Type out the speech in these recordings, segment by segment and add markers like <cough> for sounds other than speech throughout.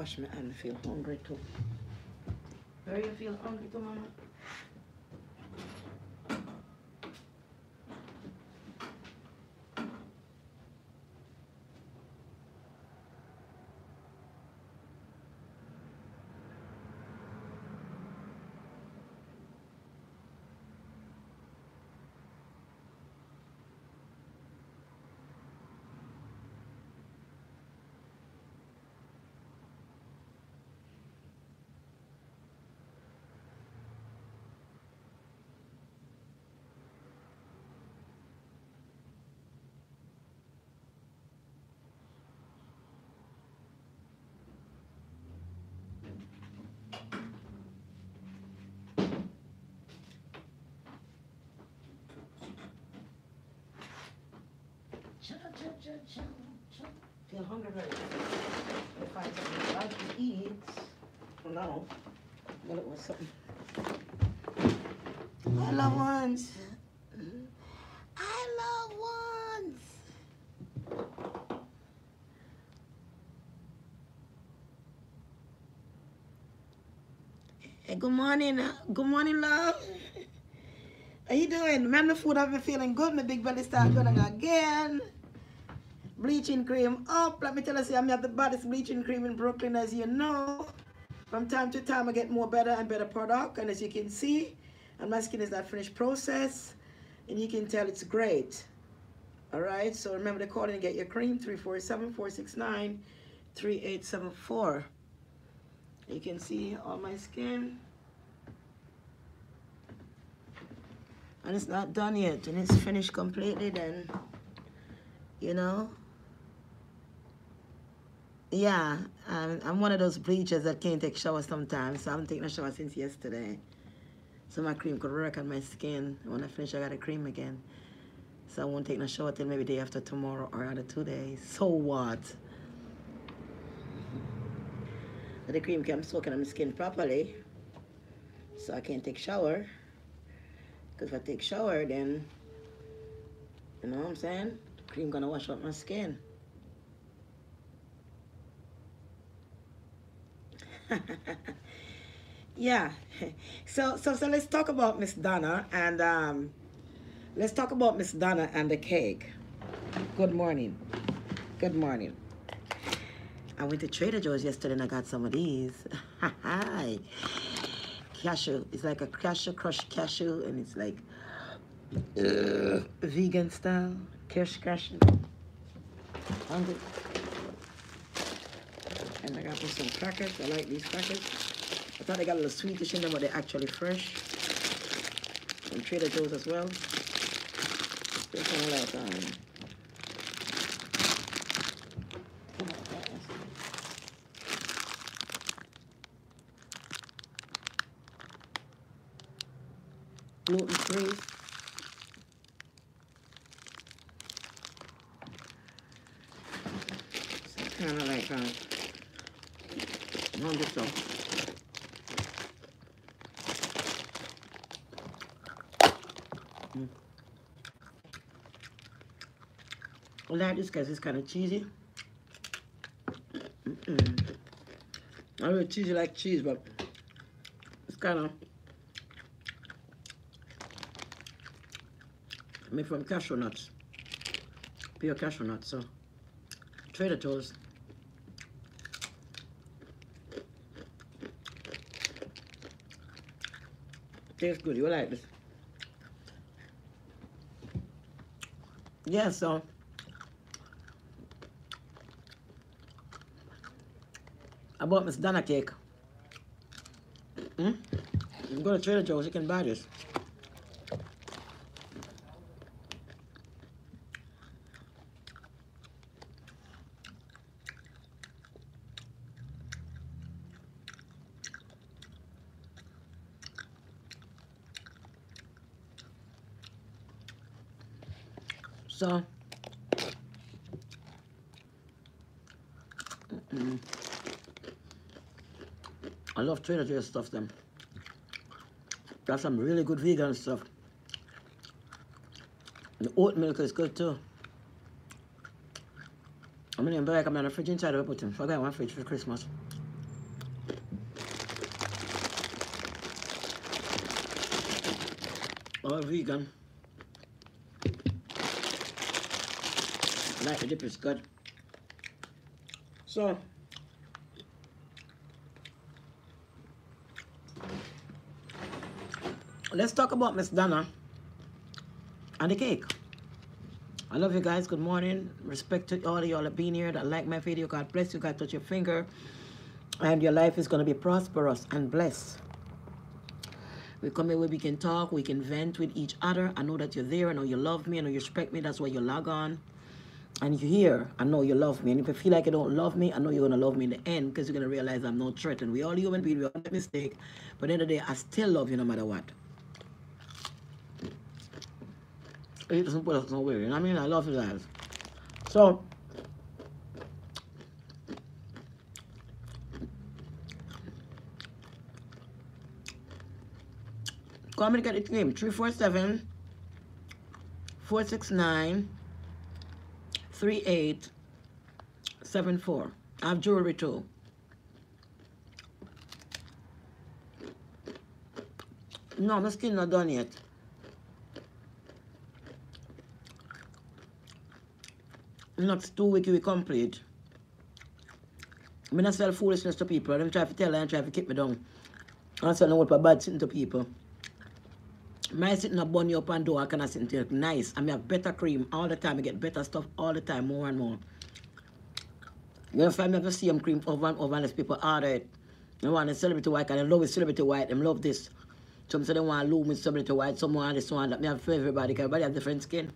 wash my hand. I feel hungry too. Do you feel hungry too, Mama? Feel hungry very I find something I like to eat. Well, no. Well, it was something. Hi, loved mm-hmm. ones. Mm-hmm. Hi, loved ones. Hey, good morning. uh, Good morning, love. How you doing? Man, the food I've been feeling good. My big belly start going mm-hmm. again. Bleaching cream up. Let me tell you, see, I'm at the baddest bleaching cream in Brooklyn, as you know. From time to time, I get more better and better product. And as you can see, and my skin is that finished process. And you can tell it's great. All right, so remember to call and get your cream, 347-469-3874. You can see all my skin. And it's not done yet, and it's finished completely then, you know? Yeah, I'm, I'm one of those bleachers that can't take showers sometimes, so I haven't taken a shower since yesterday. So my cream could work on my skin. When I finish, I got a cream again. So I won't take no shower till maybe day after tomorrow or other two days. So what? The cream can soak on my skin properly. So I can't take shower. Because if I take shower, then, you know what I'm saying? The cream gonna wash out my skin. <laughs> yeah. So, so, so let's talk about Miss Donna and um, let's talk about Miss Donna and the cake. Good morning. Good morning. I went to Trader Joe's yesterday and I got some of these. Hi. <laughs> cashew. It's like a cashew, crushed cashew, and it's like uh, vegan style. Cash cashew. Hungry. And I got me some crackers. I like these crackers. I thought they got a little sweetish in them, but they're actually fresh. From Trader Joe's as well. This one like um, gluten free. Kind of like uh, no, so. Mm. I like this because it's kind of cheesy. Mm-mm. I don't cheesy like cheese, but it's kind of made from cashew nuts, pure cashew nuts. So Trader Joe's. Tastes good. You like this? Yeah. So. I bought Miss Donna cake. Mm? You go to Trader Joe's, you can buy this. love Trader Joe's stuff, them. got some really good vegan stuff. The oat milk is good too. I'm gonna buy I'm in the fridge inside of put them. I got one fridge for Christmas. All vegan. I like the dip is good. So let's talk about Miss Donna and the cake. I love you guys. Good morning. Respect to all of y'all that been here that like my video. God bless you. God touch your finger. And your life is going to be prosperous and blessed. We come here where we can talk, we can vent with each other. I know that you're there. I know you love me. I know you respect me. That's why you log on. And you're here. I know you love me. And if you feel like you don't love me, I know you're going to love me in the end because you're going to realize I'm no threat. And we all human beings. We all make mistakes. But at the end of the day, I still love you no matter what. It doesn't put us nowhere. You know what I mean? I love his ass. So, communicate it name 347 469 3874. I have jewelry too. No, my skin not done yet. Next two weeks we complete. I I sell foolishness to people. Them try to tell and try to keep me down. I sell no what bad sitting to people. My sitting a bunny up and door, I can sit there nice. I mean, have better cream all the time. I get better stuff all the time, more and more. You know, if I me see them cream over and over unless people order it. They want a celebrity white, and they love it celebrity white. Them love this. Some say they want Lume celebrity white, some want this one. That me have for everybody, everybody have different skin.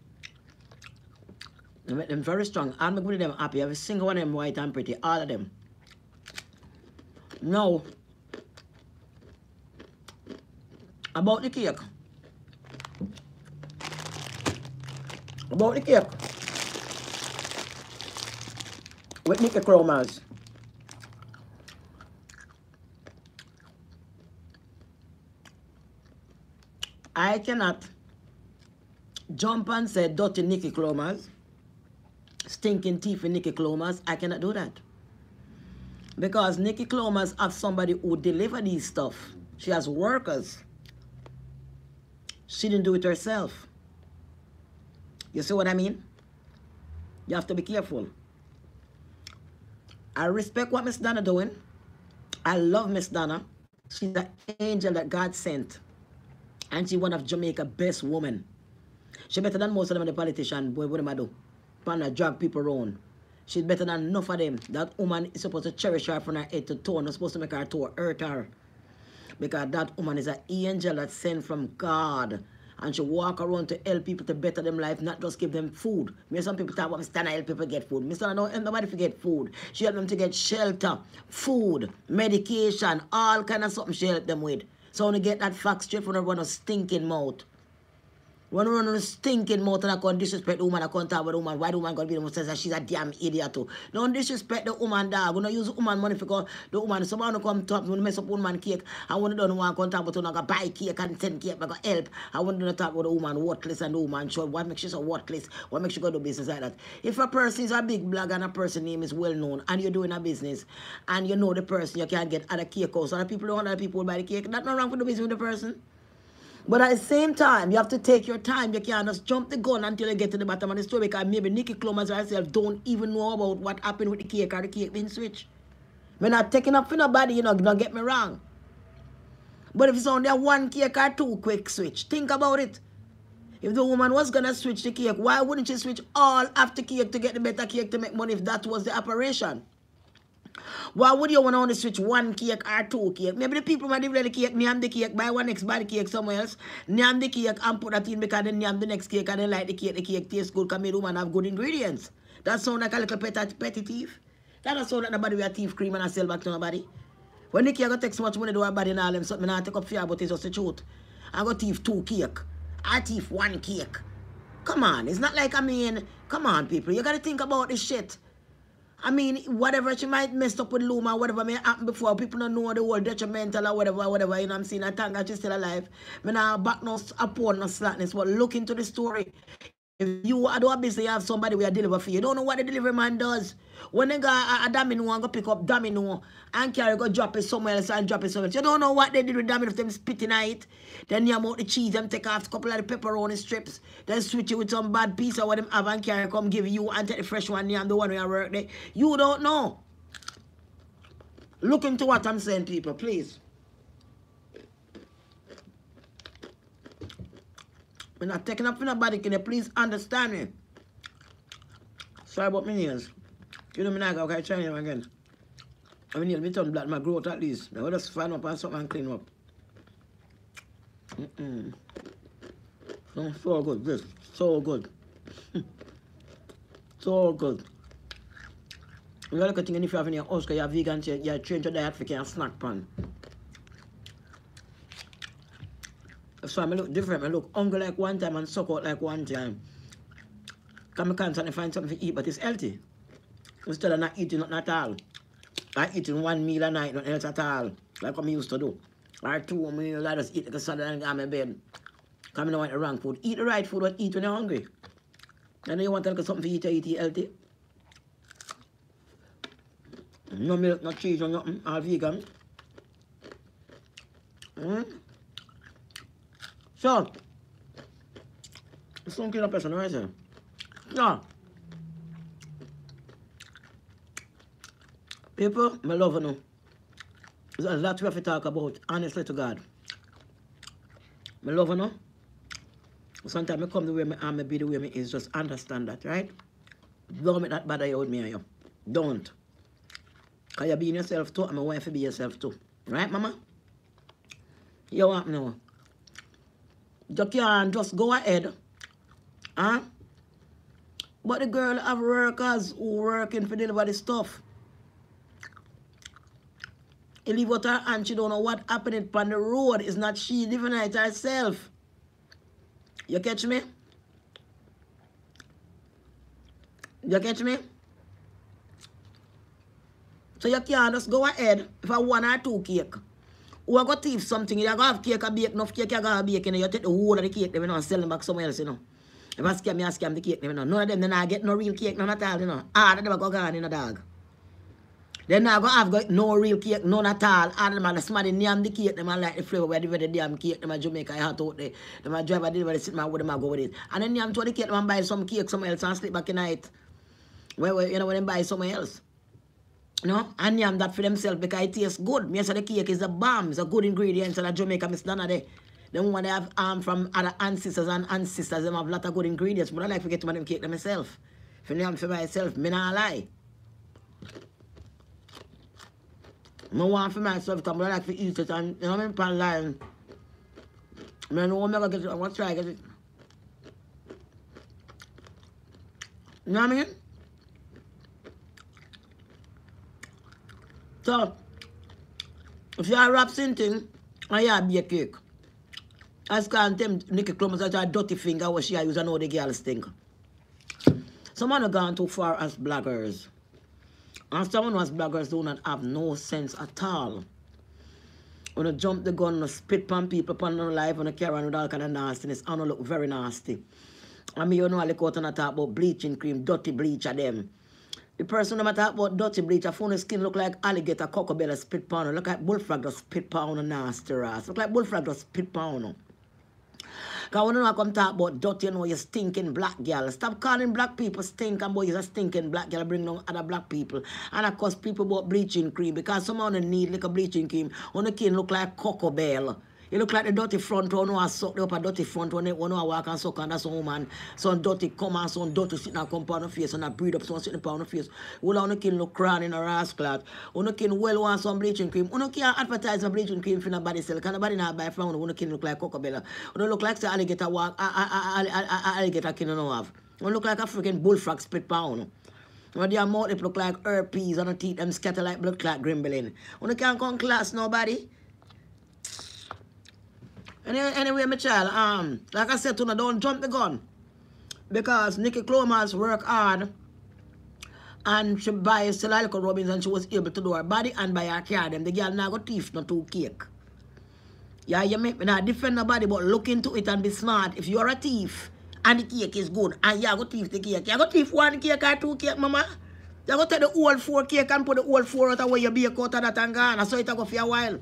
They make them very strong. I'm going to them happy. Every single one of them white and pretty. All of them. Now, about the cake. About the cake. With Nikki Chromas. I cannot jump and say dirty Nikki Chromas stinking teeth in Nikki Clomas, I cannot do that. Because Nikki Clomas has somebody who deliver these stuff. She has workers. She didn't do it herself. You see what I mean? You have to be careful. I respect what Miss Donna doing. I love Miss Donna. She's an angel that God sent. And she's one of Jamaica's best women. She better than most of them the politician. Boy, what am I do? Panda drag people around. She's better than enough of them. That woman is supposed to cherish her from her head to toe. Not supposed to make her toe hurt her. Because that woman is an angel that's sent from God. And she walk around to help people to better them life, not just give them food. Me some people talk about Miss Donna help people get food. Miss Donna don't nobody forget food. She help them to get shelter, food, medication, all kind of something she help them with. So when you get that fact straight from everyone stinking mouth. When run on a stinking mouth and I can disrespect the woman, I can't talk about the woman. Why the woman gonna be the says that she's a damn idiot too? Don't disrespect the woman dog. We don't use woman money for the woman. Someone come talk when mess up woman cake. I want to know don't want to talk about to buy cake and send cake, I but help. I want to talk about the woman worthless and the woman sure what makes you so worthless? What makes you go do business like that? If a person is a big blog and a person name is well known and you're doing a business and you know the person, you can't get other cake. So other people don't other people buy the cake. That's not wrong for the business with the person. But at the same time, you have to take your time. You can't just jump the gun until you get to the bottom of the story because maybe Nikki Clomas herself don't even know about what happened with the cake or the cake being switched. We're not taking up for nobody, you know, don't get me wrong. But if it's only a one cake or two quick switch, think about it. If the woman was going to switch the cake, why wouldn't she switch all after cake to get the better cake to make money if that was the operation? Why would you want to only switch one cake or two cake? Maybe the people might the cake, name the cake, buy one next buy the cake somewhere else, name the cake and put that in because they name the next cake and they like the cake, the cake tastes good because the woman have good ingredients. That sound like a little petty, petty thief. That don't sound like nobody with thief cream and I sell back to nobody. When the cake go take so much money to her body and all them something, I take up fear, but it's just the truth. I got thief two cake. I thief one cake. Come on, it's not like I mean, come on people, you gotta think about this shit. I mean, whatever she might mess up with Luma, whatever may happen before, people don't know the whole detrimental or whatever, whatever, you know what I'm saying? I thank God she's still alive. I mean, I back no upon no slackness, but look into the story. If you do a business, you have somebody will deliver for you. You don't know what the delivery man does. When they got a, a domino and go pick up domino and carry go drop it somewhere else and drop it somewhere else. You don't know what they did with domino if them spitting at it. Then you out the cheese, them take off a couple of the pepperoni strips, then switch it with some bad piece of what them have and carry come give you and take the fresh one and the one where work there. You don't know. Look into what I'm saying, people, please. I'm not taking up for nobody, can you please understand me? Sorry about my nails. You know me now, okay, try them again. I mean, me turn black, my growth at least. Now, just find up and something and clean up. Mm-mm. So, so good, this. So good. <laughs> so good. You look at things if you have any house, you're vegan, you're trained to diet for a snack pan. So I look different. I look hungry like one time and suck out like one time. Come I can't find something to eat, but it's healthy. Instead of not eating nothing at all. I eating one meal a night, nothing else at all. Like what I used to do. Or two meals, I just eat like a salad and go to my bed. Because I don't want the wrong food. Eat the right food, but eat when you're hungry. And then you want to look something to eat, you eat healthy. No milk, no cheese, no nothing, all vegan. Mm. So, it's not a person, right? Yeah. People, my love you. There's a lot we have to talk about, honestly to God. My love you. Sometimes I come the way I am, be the way I is, just understand that, right? Don't make that bother you with me and you. Don't. Because you're being yourself too, and I want you to be yourself too. Right, mama? You want now? You can just go ahead. Huh? But the girl have workers who working for deliver the stuff. He leave out her and she don't know what happening on the road. It's not she living it herself. You catch me? You catch me? So you can't just go ahead if I one or two cake. Who are going to thief something, you go have cake and bake, enough cake you go have bake, you, know, you take the whole of the cake, you know, and sell them back somewhere else, you know. If I scam, you scam the cake, you know. None of them, they not get no real cake, none at all, you know. Ah, they never go gone in a dog. They not go have got no real cake, none at all. All them are the somebody name the cake, them are like the flavor where they the damn cake, them are Jamaica I hot out there. Them are drive a delivery, sit man with them, I go with it. And then name to the cake, them buy some cake somewhere else and sleep back in night. Where, where you know, when they buy somewhere else. No, and yam that for themselves because it tastes good. Me say the cake is a bomb, it's a good ingredient in Jamaica, Miss Donna there. Then when they have um from other ancestors and ancestors, them have a lot of good ingredients. But I like to get to them cake myself. For I'm for myself, me not lie. I want for myself, because I like to eat it and you know I mean, pan line. Man, know I'm gonna get it, I'm gonna try to get it. You know what I mean? So, if you are wrap something, and you have a cake, as can them Nikki Columbus as a dirty finger what she use and all the girls think. Someone gone too far as bloggers. And someone as bloggers do not have no sense at all. When you jump the gun, you spit on people upon their life, and you carry on with all kind of nastiness, and you look very nasty. I mean, you know, I look out and talk about bleaching cream, dirty bleach of them. The person that talk about dirty bleach, I found his skin look like alligator, cocobella, spit pounder. Look like bullfrog just spit pounder, nasty ass. Look like bullfrog just spit pounder. Because when you come talk about dirty, you know, you stinking black girl. Stop calling black people stink and boy, you're a stinking black girl. Bring down other black people. And of course, people about bleaching cream. Because someone need like a bleaching cream. On the can look like cocobella. You look like the dirty front one who suck up a dirty front one when you walk and suck that's some woman. Some dirty come and some dirty sitting and come the face and I breathe up some sitting the face. Well on the kin look crown in a ass clot. The kin well want some bleaching cream. The can't advertise a bleaching cream for nobody sell. Can nobody not buy from the kin look like cocobella. The look like the alligator walk alligator you know have. On look like a freaking bullfrog spit pound. When their mouth look like herpes and the teeth them scatter like blood clot grimbling. You can't come class nobody. Anyway, anyway, my child, um, like I said to don't jump the gun. Because Nikki Clomas work hard and she buy Silico Robbins and she was able to do her body and buy her car. Them the girl now got thief, not two cake. Yeah, you make me not defend nobody, but look into it and be smart. If you're a thief and the cake is good, and you go thief the cake. You go thief one cake or two cake, mama. You go take the whole four cake and put the whole four out of where you bake out of that and gone. So it go for a while.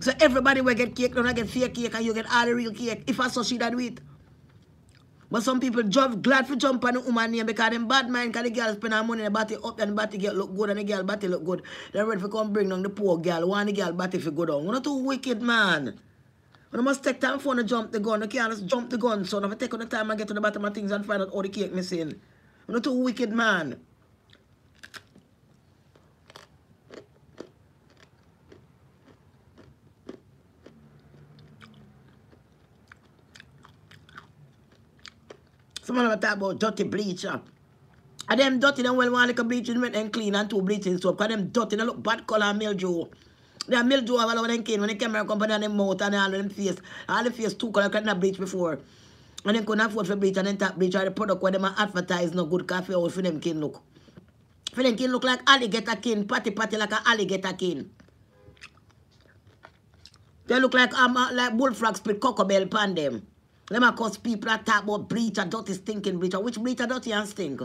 So everybody will get cake, don't get fake cake, and you get all the real cake. If I saw she that do it. But some people jump, glad for jump on the woman name because them bad mind because the girl spend her money in the body up and the body get look good and the girl body look good. They ready for come bring down the poor girl. One the girl body for go down. You're not too wicked, man. You must take time for to jump the gun. You can't just jump the gun, so if I take on the time and get to the bottom of things and find out all the cake missing. You're not too wicked, man. Someone ever talk about dirty bleacher. And them dirty, them well want like a bleaching make them clean and two bleaching soap. Because them dirty, they look bad color and mildew. They mildew all over them clean when the camera come on them mouth and all them face. All the face two color couldn't bleach before. And then couldn't afford for bleach and then tap bleach or the product where them advertise no good coffee out for them kin look. For them kin look like alligator kin, patty patty like an alligator kin. They look like um, uh, like bullfrog cocoa bell pan them. Them a cause people that talk about bleach and dirty stinking bleach. Which bleach are dirty and stink?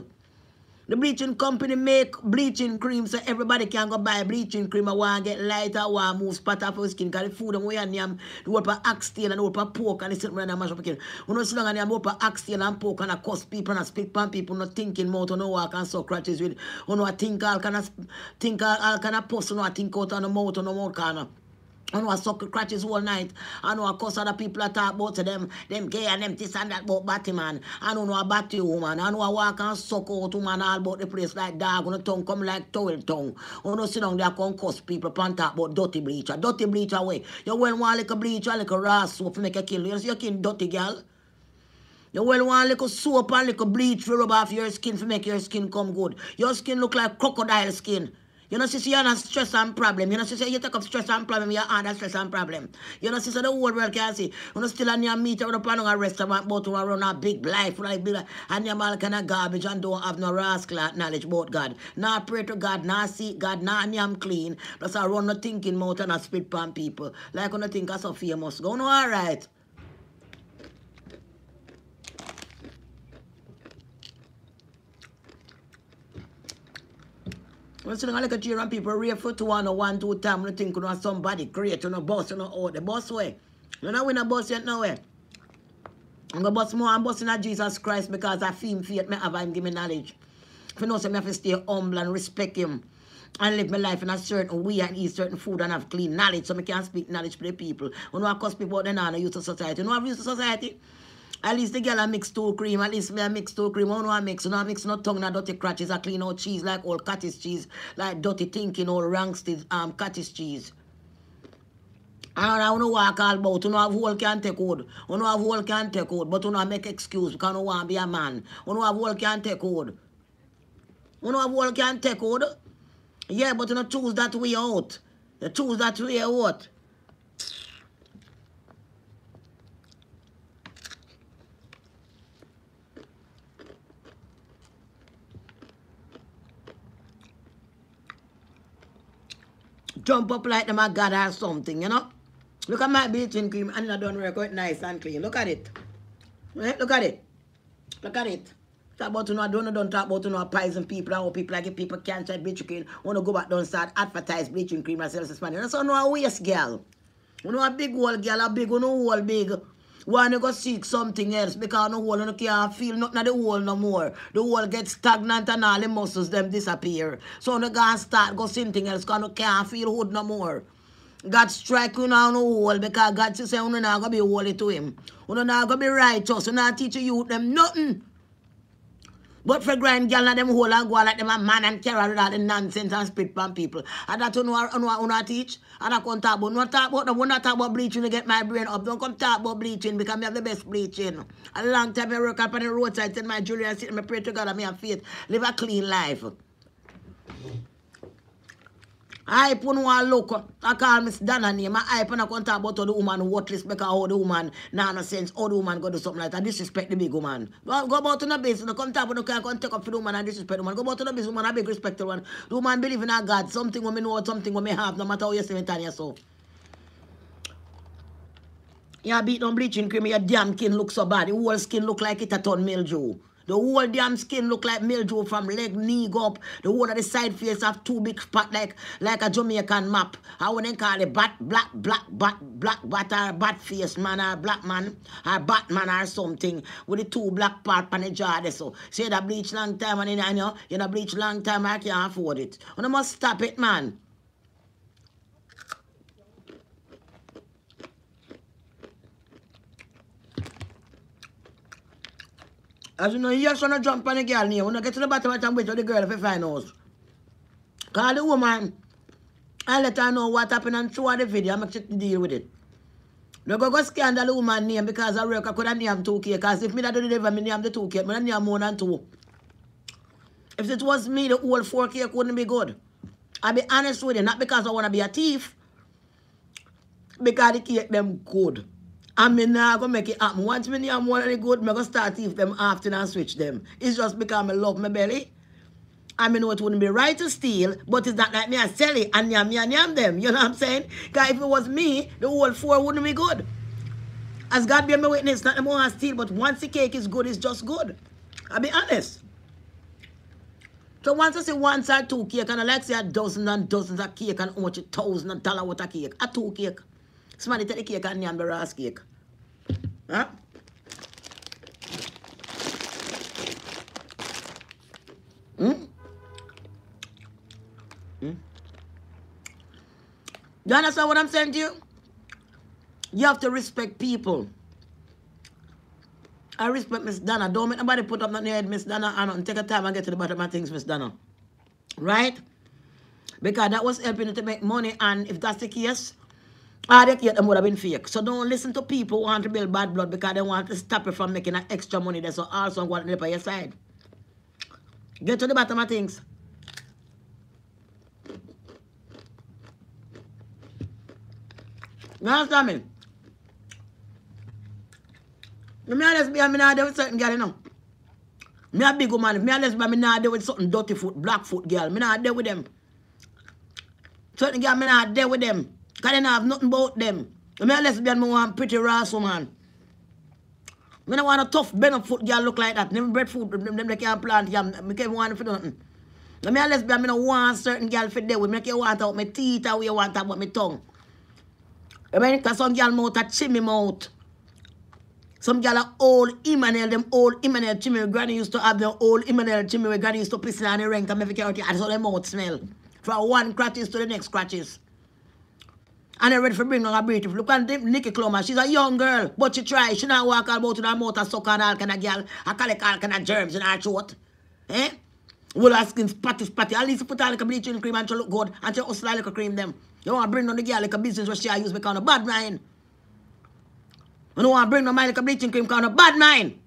The bleaching company make bleaching cream so everybody can go buy bleaching cream and want get lighter, want move off your skin. Because the food and we and them, the whole for ox tail and the whole for pork and the sit around and mash up again. Sit down and them whole for ox tail and pork and cuss people and spit pan people not thinking mouth and no walk and suck crutches with. Know, I think all kind of, think all, all kind of puss, know, I think out on the mouth and the mouth kind I know I suck crutches all night. I know I cuss other people that talk about to them, them gay and them this and that about batty man. I know a batty woman. I know I walk and suck out woman all about the place like dog on the tongue come like towel tongue. I know sit down there come cuss people pan talk about dirty bleacher. Dirty bleacher way. You well want like a bleacher, like a raw soap to make a kill. You see your kin dirty girl. You well want little soap and little bleach to rub off your skin to make your skin come good. Your skin look like crocodile skin. You know, sister, you're not stress and problem. You know, sister, you take up stress and problem, you're under stress and problem. You know, sister, the whole world can see. You know, still on your out up on a restaurant, but to run a big life, like big, and you're all kind of garbage and don't have no rascal knowledge about God. Now pray to God, now seek God, now I'm clean. Plus I run no thinking mouth and I spit pan people. Like when I think I'm so famous. Go no, all right. When sitting like a cheer and people rave for two and one, two time, you think you know somebody great, you know, boss, you know, oh, the boss way. You know, win a boss yet nowhere. I'm going to bust more, I'm busting at Jesus Christ because I feel faith, me have him give me knowledge. If you know, so I have to stay humble and respect him and live my life in a certain way and eat certain food and have clean knowledge so I can speak knowledge to the people. You know, I cause people out there now, use of society. You know, I've used to society. At least the girl I mix two cream. At least me I mix two cream. I don't know I mix. You know I mix no tongue, no dirty crutches. I clean out cheese like old cottage cheese. Like dirty thinking old rangsted um cottage cheese. I don't know what I call about. You know, have whole can't take hold. You know, have whole can take hold. But you know, I make excuse because I don't want to be a man. You know, have whole can take hold. You know, have whole can take hold. Yeah, but you know, choose that way out. You choose that way out. Jump up like them a God or something, you know? Look at my bleaching cream and I don't work out nice and clean. Look at it. Right? Look at it. Look at it. Talk about you know, I don't, don't talk about you know, poison people how people like people can't try bleaching cream. Want to go back down start advertise bleaching cream and sell this money. That's no a waste girl. You know a big old girl, a big, you know, old big. Want to go seek something else because no hole you can't feel nothing at the hole no more. The hole get stagnant and all the muscles them disappear. So you go start go something else because you can't feel hood no more. God strike you now no hole because God say you not going to be holy to him. You not going to be righteous. You not teach you them nothing. But for grand girl and them whole and go like them a man and carry all the nonsense and spit from people. And that you know, know, you know teach. And I can't talk about, not talk about, no, not talk about bleaching to get my brain up. Don't come talk about bleaching because I have the best bleaching. A long time I work up on the roadside, in my jewelry and sit and I pray to God and I have faith. Live a clean life. I put one look, I call Miss Dana name, I put a contact about the woman worthless because how the woman, nah no sense, how the woman go do something like that, disrespect the big woman. Go, go about to the base, no come talk about the can come take up for the woman and disrespect the woman. Go about to the base, woman, I big respect the one. The woman believe in a God, something me know, something me have, no matter how you say it on yourself. You beat on bleaching cream, your damn skin look so bad. The whole skin look like it a ton mildew. The whole damn skin look like mildew from leg, knee up. The whole of the side face have two big spot like like a Jamaican map. How would they call it? Bat, black, black, bat, black bat or bat face man or black man or Batman or something with the two black part on the jaw there. So say that bleach long time and you know, you know bleach long time I can't afford it. And I must stop it, man. As you know, you're trying to jump on the girl here. When I get to the bottom, I can wait for the girl if you find out. Call the woman and let her know what happened and show her the video and make sure to deal with it. No go go scandal the woman name because I work, I could have named 2K. Because if me not do deliver, me name the 2K. Me name more than 2. If it was me, the whole 4K wouldn't be good. I'll be honest with you, not because I want to be a thief. Because the cake them good. And me now go make it happen. Once me name one of the good, me go start thief them after and switch them. It's just because I love my belly. I mean, it wouldn't be right to steal, but it's not like me I sell it and yam yam yam them. You know what I'm saying? Because if it was me, the whole four wouldn't be good. As God be my witness, not the more I steal, but once the cake is good, it's just good. I'll be honest. So once I say one side two cake, and I like say a dozen and dozens of cake and how much a thousand dollar worth of cake. A two cake. Somebody take the cake and name the raw cake. Huh? Hmm? Hmm? You understand what I'm saying to you? You have to respect people. I respect Miss Donna. Don't make nobody put up nothing head, Miss Donna, and take a time and get to the bottom of my things, Miss Donna. Right? Because that was helping you to make money, and if that's the case, Ah, all the case them would have been fake. So don't listen to people who want to build bad blood because they want to stop you from making that extra money there. So also want to on your side. Get to the bottom of things. You understand me? Me a lesbian, me not there with certain girl, you know. Me a big woman. If me a lesbian, me not there with something dirty foot, black foot girl. Me not there with them. Certain girl, me not there with them. Because they have nothing about them. Me a lesbian, me want pretty raw woman. Me don't want a tough bend foot girl look like that. Them breadfruit, them, them they can't plant yam. Me can't want for nothing. Me a lesbian, me don't want certain girl for there. I want out my teeth or you want out my tongue. I mean, because some girl mouth a chimney mouth. Some girl are old Emmanuel, them old Emmanuel chimney. Granny used to have the old Emmanuel chimney granny used to piss on the rank and make it That's how their mouth smell. From one scratches to the next scratches. And they're ready for bring on a beautiful. Look at Nikki Cloma. She's a young girl, but she try. She not walk about with her mouth and suck on all kind of girl. I collect all kind of germs in her throat. Eh? Will her skin spatty spatty. At least put her like a bleaching cream and she look good. And she hustle like a cream them. You want to bring on the girl like a business where she use because of bad mind. You don't want to bring on my like a bleaching cream because of bad mind.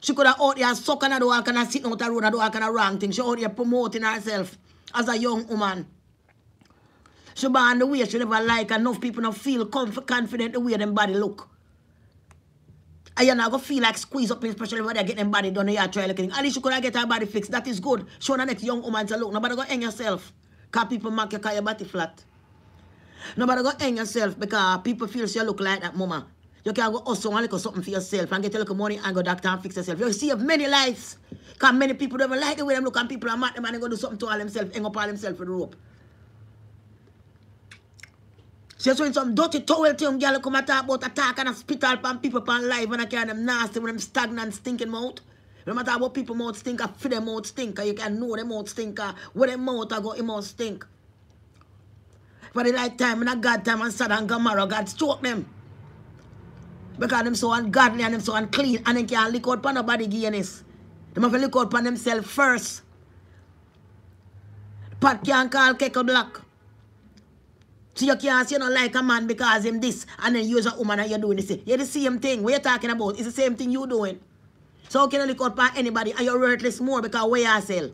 She could have out there suck on her door and sit out the road and do all kind of wrong things. She out there promoting herself as a young woman. She born the way she never like enough people not feel confident the way them body look. And you're not going to feel like squeeze up, especially when they get them body done, you try looking. At least you could get her body fixed. That is good. Show the next young woman to look. Nobody go hang yourself. Because people mark your body flat. Nobody go hang yourself because people feel you look like that mama. You can go also and look something for yourself and get a little money and go doctor and fix yourself. You see of many lives. Because many people don't like the way them look and people are mad them and they go do something to all themselves, hang up all themselves with the rope. So when some dirty towel to him, girl come and talk about attack and a spit all pan people pan live and I can them nasty with them stagnant stinking mouth. No matter what people mouth stink, I feel them mouth stink, you can know them mouth stink, where them mouth I go, it mouth stink. For the right time, in a God time and Sodom and Gomorrah, God stroke them. Because them so ungodly and them so unclean and they can't lick out upon nobody Guinness. They have to lick out upon themselves first. Pat can't call Keckle Black. So you can't say you don't like a man because him this and then use a woman and you're doing this. You're the same thing. What you talking about? It's the same thing you doing. So how can you look out for anybody and you're worthless more because where you sell?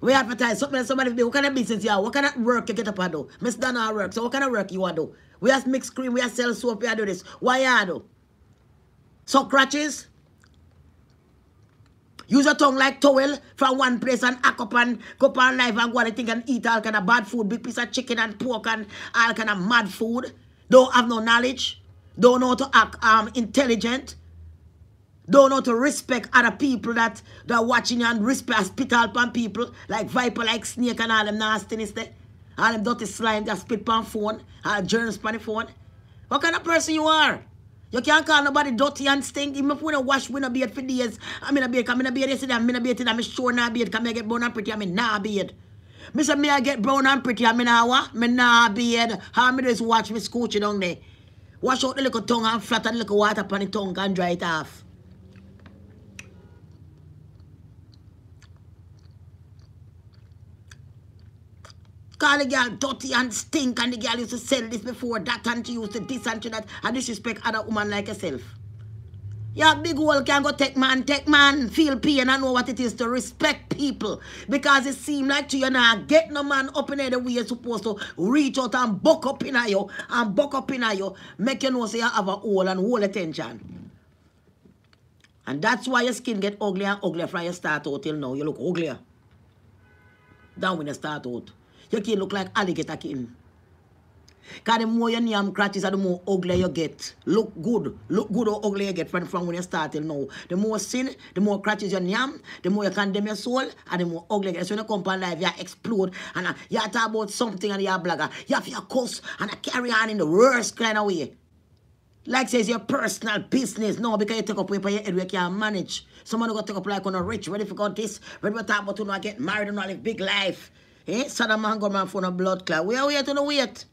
We advertise something somebody do. What kind of business you have? What kind of work you get up and do? Miss Donna work. So what kind of work you to do? We have mix cream, we have sell soap, we have do this. Why you do? So crutches? Use your tongue like towel from one place and hack up and go up on life and go and think and eat all kind of bad food, big piece of chicken and pork and all kind of mad food. don't have no knowledge, don't know how to act um, intelligent, don't know to respect other people that, that are watching you and respect spit out people like viper, like snake and all them nastiness there. All them dirty slime that spit on phone, all germs on the phone. What kind of person you are? You can't call nobody dirty and stink. Even if we don't wash, we don't beard for days. I'm in a beard, I'm in a beard yesterday, I'm in a beard today, I'm sure not beard, come I get brown and pretty, I'm in nah beard. Me say me I get brown and pretty, I'm in nah what? Me nah beard. How me just watch me scooching down there. Wash out the little tongue and flatten the little water upon the tongue and dry it off. Call the girl dirty and stink and the girl used to sell this before that and she used to this and to that and disrespect other woman like herself. Yeah, big hole can go take man, take man, feel pain and know what it is to respect people. Because it seem like to you now get no man up in the way you're supposed to reach out and buck up in you and buck up in you, make you know say you have a hole and whole attention. And that's why your skin get uglier and uglier from you start out till now. You look uglier. Than when you start out. You can look like alligator king. Because the more your name crutches the more ugly you get. Look good. Look good or ugly you get from, from when you start till now. The more sin, the more crutches your name, the more you condemn your soul, and the more ugly you get. So when you come on life, you explode, and uh, you talk about something and you're a blogger. You have your cuss, and I carry on in the worst kind of way. Like says your personal business. No, because you take up paper your head, you can't manage. Someone go take up like on a rich, ready for got this, ready for talk about you know, get married and all live big life. Eh? Saddam man go man for a blood clot. We are waiting to wait.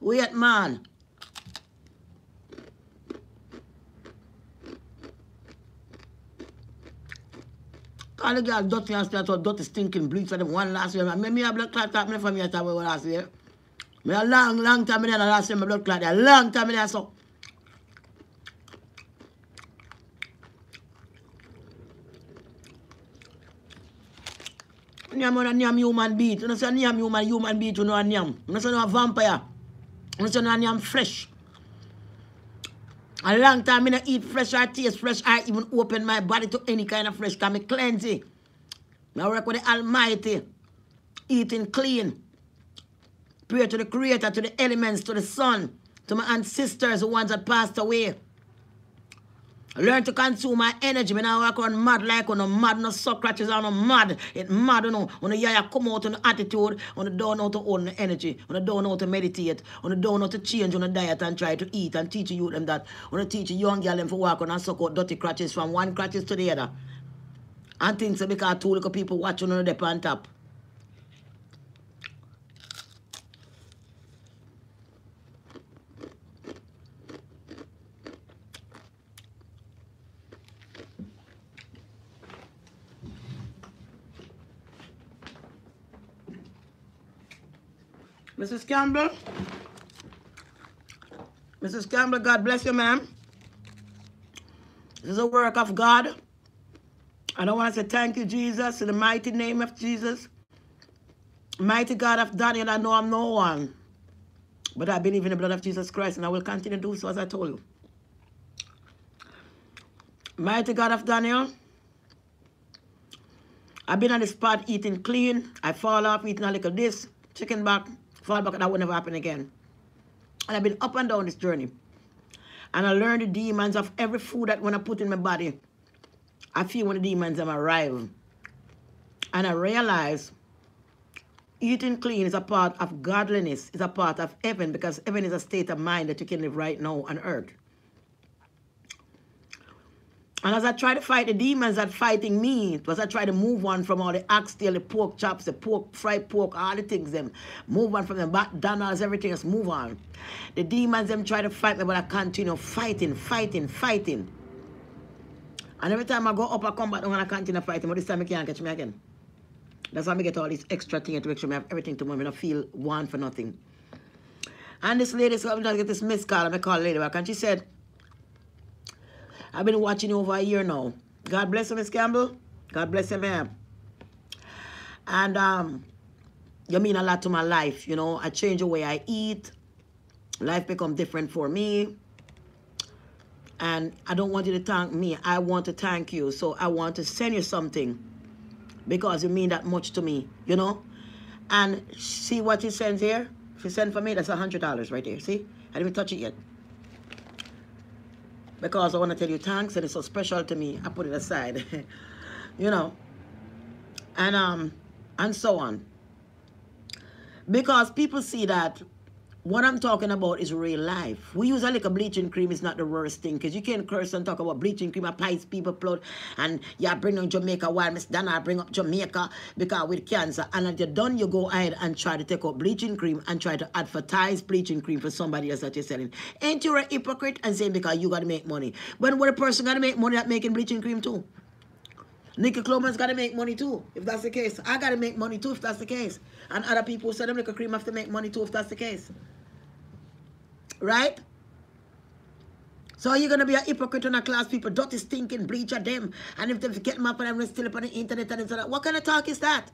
Wait, man. All the girls dirty and start out dirty stinking bleach for them one last year. Me, me a blood clot top me from here to last year. Me a long, long time in there last year my blood clot. A long time in there so. Nyam on a human being. You know say nyam human human beat you know a nyam. You know say no a vampire. You know say no a nyam fresh. A long time I eat fresh or taste fresh or even open my body to any kind of fresh because I cleanse it. I work with the Almighty. Eating clean. Pray to the Creator, to the elements, to the sun, to my ancestors, the ones that passed away. Learn to consume my energy. Me now work on mad like on a mad, no Socrates on a mad. It mad, you know. When you come out on the attitude, on the don't know to own the energy, on the don't know to meditate, on the don't know to change on the diet and try to eat and teach you them that. On the teach young girl them for work on and suck out dirty crutches from one crutches to the other. And things because two little people watching on the on top. Mrs. Campbell. Mrs. Campbell, God bless you, ma'am. This is a work of God. I want to say thank you, Jesus, in the mighty name of Jesus. Mighty God of Daniel, I know I'm no one. But I believe in the blood of Jesus Christ, and I will continue to do so as I told you. Mighty God of Daniel, I've been on the spot eating clean. I fall off eating a little this, chicken back, fall back, that would never happen again. And I've been up and down this journey. And I learned the demons of every food that when I put in my body, I feel when the demons them arrive. And I realize eating clean is a part of godliness, is a part of heaven, because heaven is a state of mind that you can live right now on earth. And as I try to fight the demons that fighting me, as I try to move on from all the oxtail, the pork chops, the pork, fried pork, all the things them, move on from the McDonald's, everything else, move on. The demons them try to fight me, but I continue fighting, fighting, fighting. And every time I go up, I come back and I continue fighting, but this time I can't catch me again. That's why I get all these extra things to make sure I have everything to me. I don't feel one for nothing. And this lady, so I'm going to get this missed call, I'm gonna call lady back, and she said, I've been watching you over a year now. God bless you, Miss Campbell. God bless you, ma'am. And um, you mean a lot to my life. You know, I change the way I eat. Life become different for me. And I don't want you to thank me. I want to thank you. So I want to send you something because you mean that much to me, you know? And see what she sends here? She sent for me, that's a $100 right there, see? I didn't touch it yet. Because I want to tell you thanks and it's so special to me. I put it aside. <laughs> you know. And um and so on. Because people see that what I'm talking about is real life. We use a little bleaching cream is not the worst thing because you can curse and talk about bleaching cream, a pies people blood, and you bring on Jamaica while Miss Donna bring up Jamaica because with cancer. And if you're done, you go ahead and try to take out bleaching cream and try to advertise bleaching cream for somebody else that you're selling. Ain't you a hypocrite and saying because you got to make money? But what a person got to make money at making bleaching cream too? Nikki Cloman's got to make money too, if that's the case. I got to make money too, if that's the case. And other people say them liquor cream have to make money too, if that's the case. Right? So you're gonna be a hypocrite on a class people, dirty stinking bleach at them. And if they get them up and them still up on the internet and that, what kind of talk is that?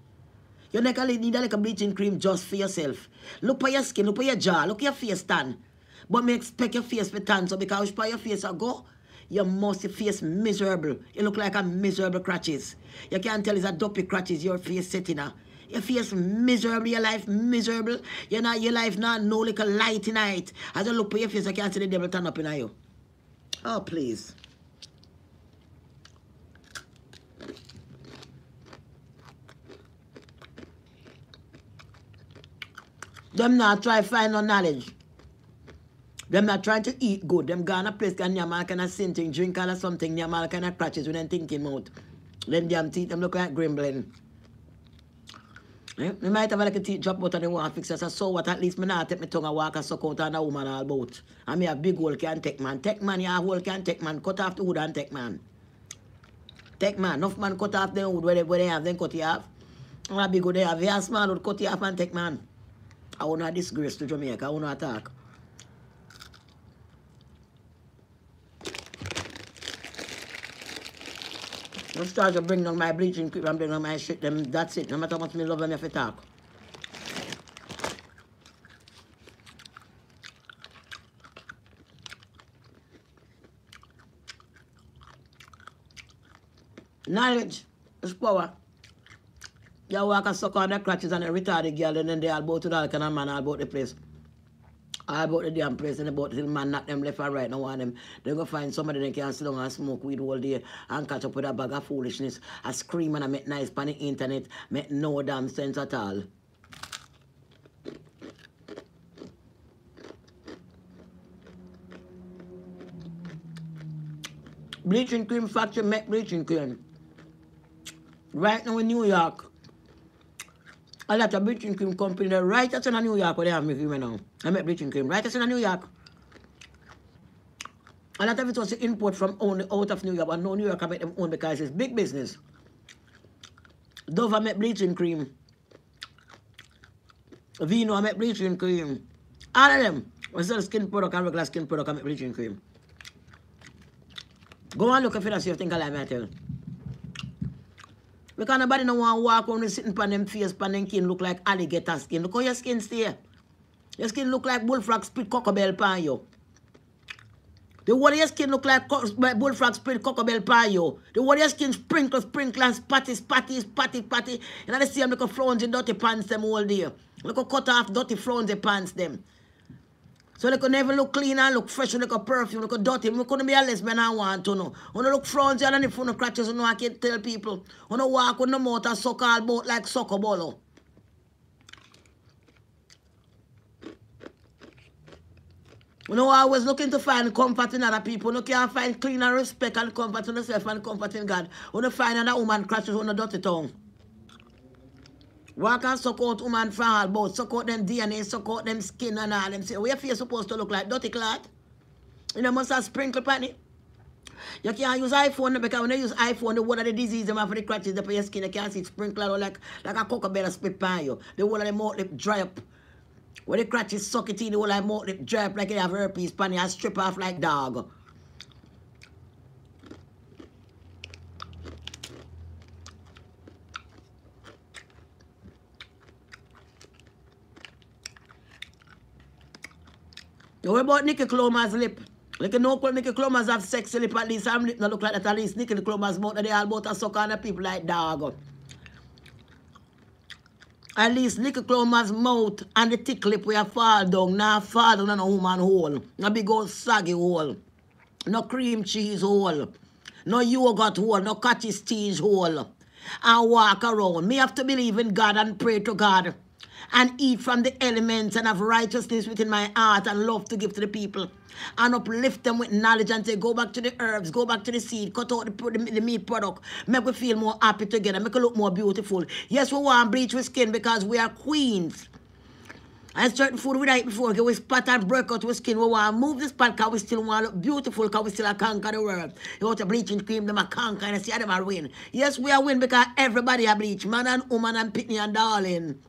You need a, like a bleaching cream just for yourself. Look at your skin, look at your jaw, look at your face tan. But me expect your face to tan, so because by your face go, you your face miserable. You look like a miserable crutches. You can't tell it's a dopey crutches your face sitting now. Your face miserable, your life miserable. You know, your life not no little light in it. As I look at your face, I can't see the devil turn up in you. Oh, please. Them not try find no knowledge. Them not trying to eat good. Them gonna place can yamal kind of sinting, drink all of something, yamal kind of crutches when them thinking out. Then damn teeth them look like grimbling. Eh? Me might have like a teeth drop out and they want to fix it. So what at least me not take my tongue and walk and suck out on a woman all about. And me a big hole can take man. Take man, yeah, hole can take man. Cut off the wood and take man. Take man. Enough man cut off the wood where they, where they have, then cut it off. And a big hole they have. Very small wood, cut it off and take man. I want to disgrace to Jamaica. I want to attack. I start to bring down my bleaching cream and bring down my shit. Them, that's it. No matter what me love them if I talk. Knowledge is power. You walk and suck on the crutches and the retarded girl and then they all both to kind of man all about the place. All about the damn place and about the man knock them left and right now want them. They go find somebody that can sit down and smoke weed all day and catch up with a bag of foolishness. I scream and I make nice on the internet, make no damn sense at all. Bleaching cream factory make bleaching cream. Right now in New York, a lot of bleaching cream company right outside in New York where they have me now. I make bleaching cream right outside in New York. A lot of it was import from only out of New York, but no New York I make them own because it's big business. Dove I make bleaching cream. Vino I make bleaching cream. All of them. I sell skin product and regular skin product I make bleaching cream. Go and look if you see if you think I like me I tell you. Because nobody no want to walk around sitting on them face, on them skin look like alligator skin. Look how your skin stay. Your skin look like bullfrog spit cocobell pan you. The whole your skin look like bullfrog spit cocobell pan you. The whole your skin sprinkle, sprinkle and spatty, spatty, spatty, spatty. And I see them look flounce in dirty pants them all day. Look cut off dirty flounce pants them. So they could never look clean and look fresh, look a perfume, look a dirty. We couldn't be a lesbian I want to know. When look frownsy and you no crutches, you know I can't tell people. When you walk with the motor, suck all boat like soccer ball. Oh. You know, always looking to find comfort in other people. You can't find clean and respect and comfort in yourself and comfort in God. You find another woman crutches on a dirty tongue. Walk and suck out woman from all about, suck out them DNA, suck out them skin and all them. Say, where face supposed to look like? Dirty clot? You know, must have sprinkle pan it. You can't use iPhone because when you use iPhone, the one of the disease them have for the crutches up your skin, you can't see sprinkler like like a cocoa better spit pan you. The one of the mouth lip dry up. When the crutches suck it in, the whole of the mouth lip dry up like you have herpes pan you and strip off like dog. What about Nikki Cloma's lip? Like you know, Nikki Clomas have sexy lip at least. I'm lip not look like that at least. Nikki Cloma's mouth, they all about to suck on the people like dog. At least little Cloma's mouth and the tick lip where fall down. Now fall down on a woman hole. No big old saggy hole. No cream cheese hole. No yogurt hole. No cottage cheese hole. And walk around. Me have to believe in God and pray to God. And eat from the elements and have righteousness within my heart and love to give to the people. And uplift them with knowledge and say, go back to the herbs, go back to the seed, cut out the, the, the meat product. Make we feel more happy together. Make we look more beautiful. Yes, we want bleach with skin because we are queens. And certain food we eat before, get we spot and break out with skin. We want to move this spot because we still want to look beautiful because we still conquer the world. You want to bleaching cream, them a conquer and see how them are win. Yes, we are win because everybody are bleach. Man and woman and pitney and darling.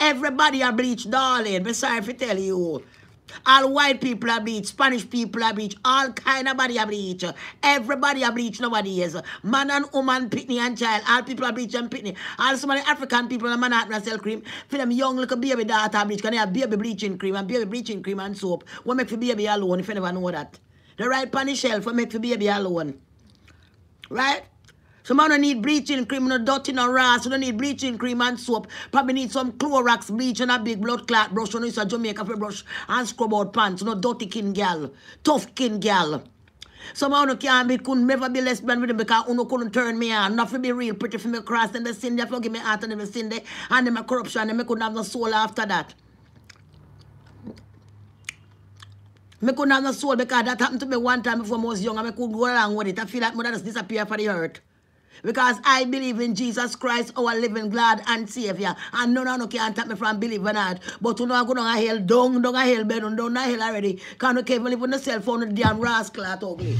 Everybody are bleach, darling. Me sorry if I tell you. All white people are bleach, Spanish people are bleach, all kind of body are bleach. Everybody are bleach nowadays. Man and woman, pitney and child, all people are bleach and pitney. All some of the African people and man not sell cream. For them young little baby daughter bleach, can they have baby bleaching cream and baby bleaching cream and soap. What make for baby alone if you never know that? The right the shelf what make for baby alone. Right? Some man don't need bleaching cream, no dirty, no ras. You don't need bleaching cream and soap. Probably need some Clorox bleach and a big blood clot brush. You know, it's a Jamaica for brush and scrub out pants. No dirty kin gal. Tough kin gal. Some man can't be, could never be lesbian with him because uno couldn't turn me on. Not for be real pretty for me cross and the sin there, forgive me heart and the sin there. And them a corruption and me couldn't have no soul after that. Me couldn't have no soul because that happened to me one time before I was young and I could go along with it. I feel like mother just disappear for the hurt. Because I believe in Jesus Christ, our living God and Savior. And none of you can take me from believing that. But you know I'm going to hell, down, down hell bed, down a hell already. Can't you even live on the cell phone the damn rascal at ugly.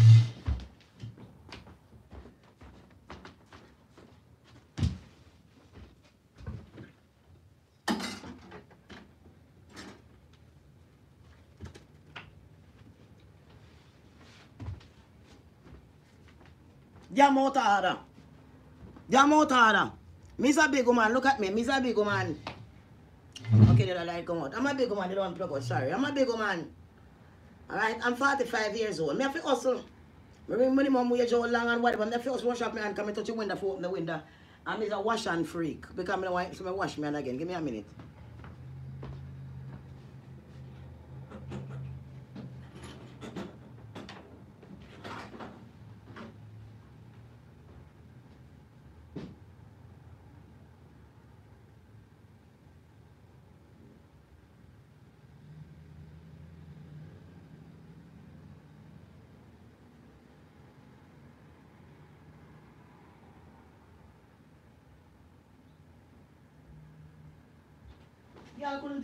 Jam out Miss a big woman, look at me. Miss a big woman. Okay, the light come out. I'm a big woman, they don't plug out. Sorry. I'm a big woman. Alright, I'm 45 years old. Me have to hustle. Me bring minimum wage out long and whatever. Me have to hustle wash up my hand, come and touch the window for open the window. I'm a wash and freak. Because I want to wash me hand again. Give me a minute.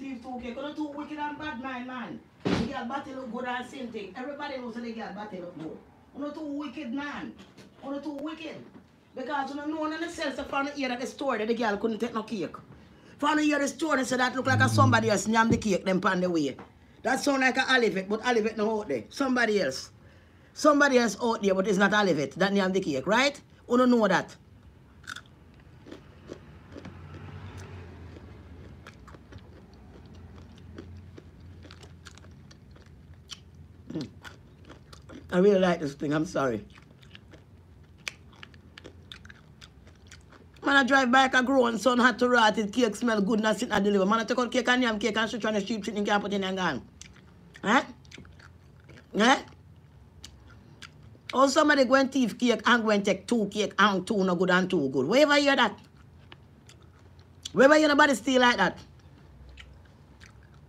Y'all couldn't thief 2K. Too wicked and bad mind, man. The girl body look good and same thing. Everybody knows the girl body look good. You know too wicked, man. You know too wicked. Because you know no one in the sense of found hear that the store that the girl couldn't take no cake. Found hear the and say that look like a somebody else nyam the cake them pan the way. That sound like a Olivet, but Olivet no out there. Somebody else. Somebody else out there, but it's not Olivet. That nyam the cake, right? You don't know that. I really like this thing. I'm sorry. Man, I drive back a grow and son had to rot it. Cake smell good and sit and deliver. Man, I take out cake and yam cake and the cheap shit and can't put in and gone. Eh? Eh? Or somebody go and thief cake and go and take two cake and two no good and two good. Where ever hear that? Where ever hear anybody steal like that?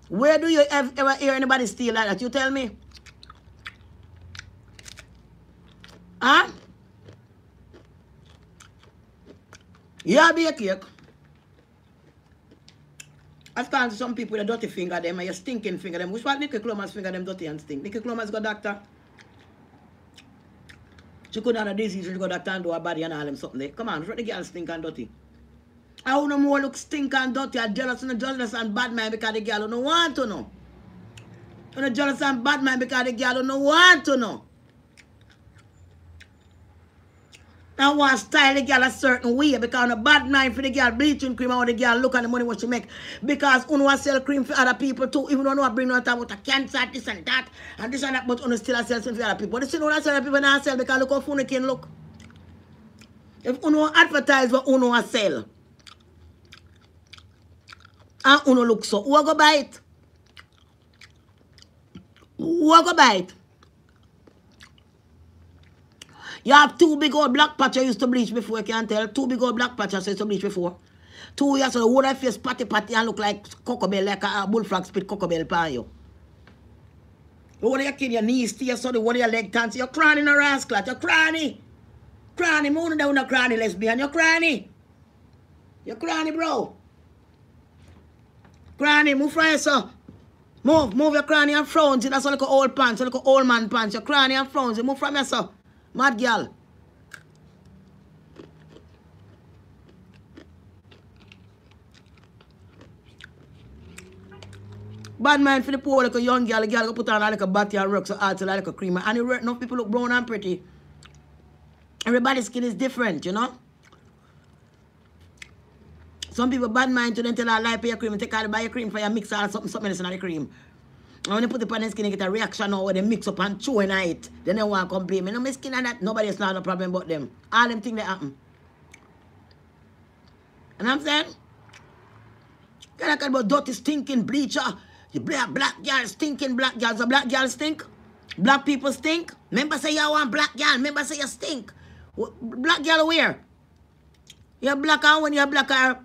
Where do you ever hear anybody steal like that? You tell me. Ah? Huh? Yeah, be a cake. I've found some people with a dirty finger them and a stinking finger them. Which one Nikki Clomas finger them dirty and stink? Nikki Clomas got doctor. She could have a disease, she got doctor and do her body and all them something there. Come on, let the girl stink and dirty. I want no more look stink and dirty and jealous and jealous and bad man because the girl don't want to know. And jealous and bad man because the girl don't want to know. And want style the girl a certain way because on a bad mind for the girl bleaching cream or the girl look at the money what she make. Because uno want sell cream for other people too. Even though no bring no talk about a cancer, this and that, and this and that, but uno still sell something for other people. But is uno sell people not sell because look how funny can look. If uno advertise what uno sell. And uno look so. Who go buy it? Who go buy it? You have two big old black patches used to bleach before, you can't tell. Two big old black patches used to bleach before. Two years ago, whole of face patty patty and look like cocobell, like a, bullfrog spit cocobell pan you. You want your kid, your knees tear so the one of your leg dance, you're crying in a rascal, you're crying. Crying, moon down a crying lesbian, you're crying. You're crying, bro. Cranny, move from so. Move, move your cranny and frowns. That's like an old pants, like an old man pants. Your cranny and frowns. Move from here, sir. Mad girl. Bad mind for the poor, like a young girl, a girl go put on like a batty and rocks so hard so like a cream. And it enough people look brown and pretty. Everybody's skin is different, you know? Some people bad mind to them tell her lie for your cream, take out buy your cream for your mix or something, something else in the cream. And when you put it on the skin, you get a reaction now where they mix up and chew in it. Then they want to complain. Me know my skin and that, nobody's not a problem but them. All them things that happen. And I'm saying? Can I talk about dirty stinking bleacher? The black, black girl stinking black girls. The black girls stink. Black people stink. Remember say you want black girl. Remember say you stink. Black girl where? You're black and when you're black or,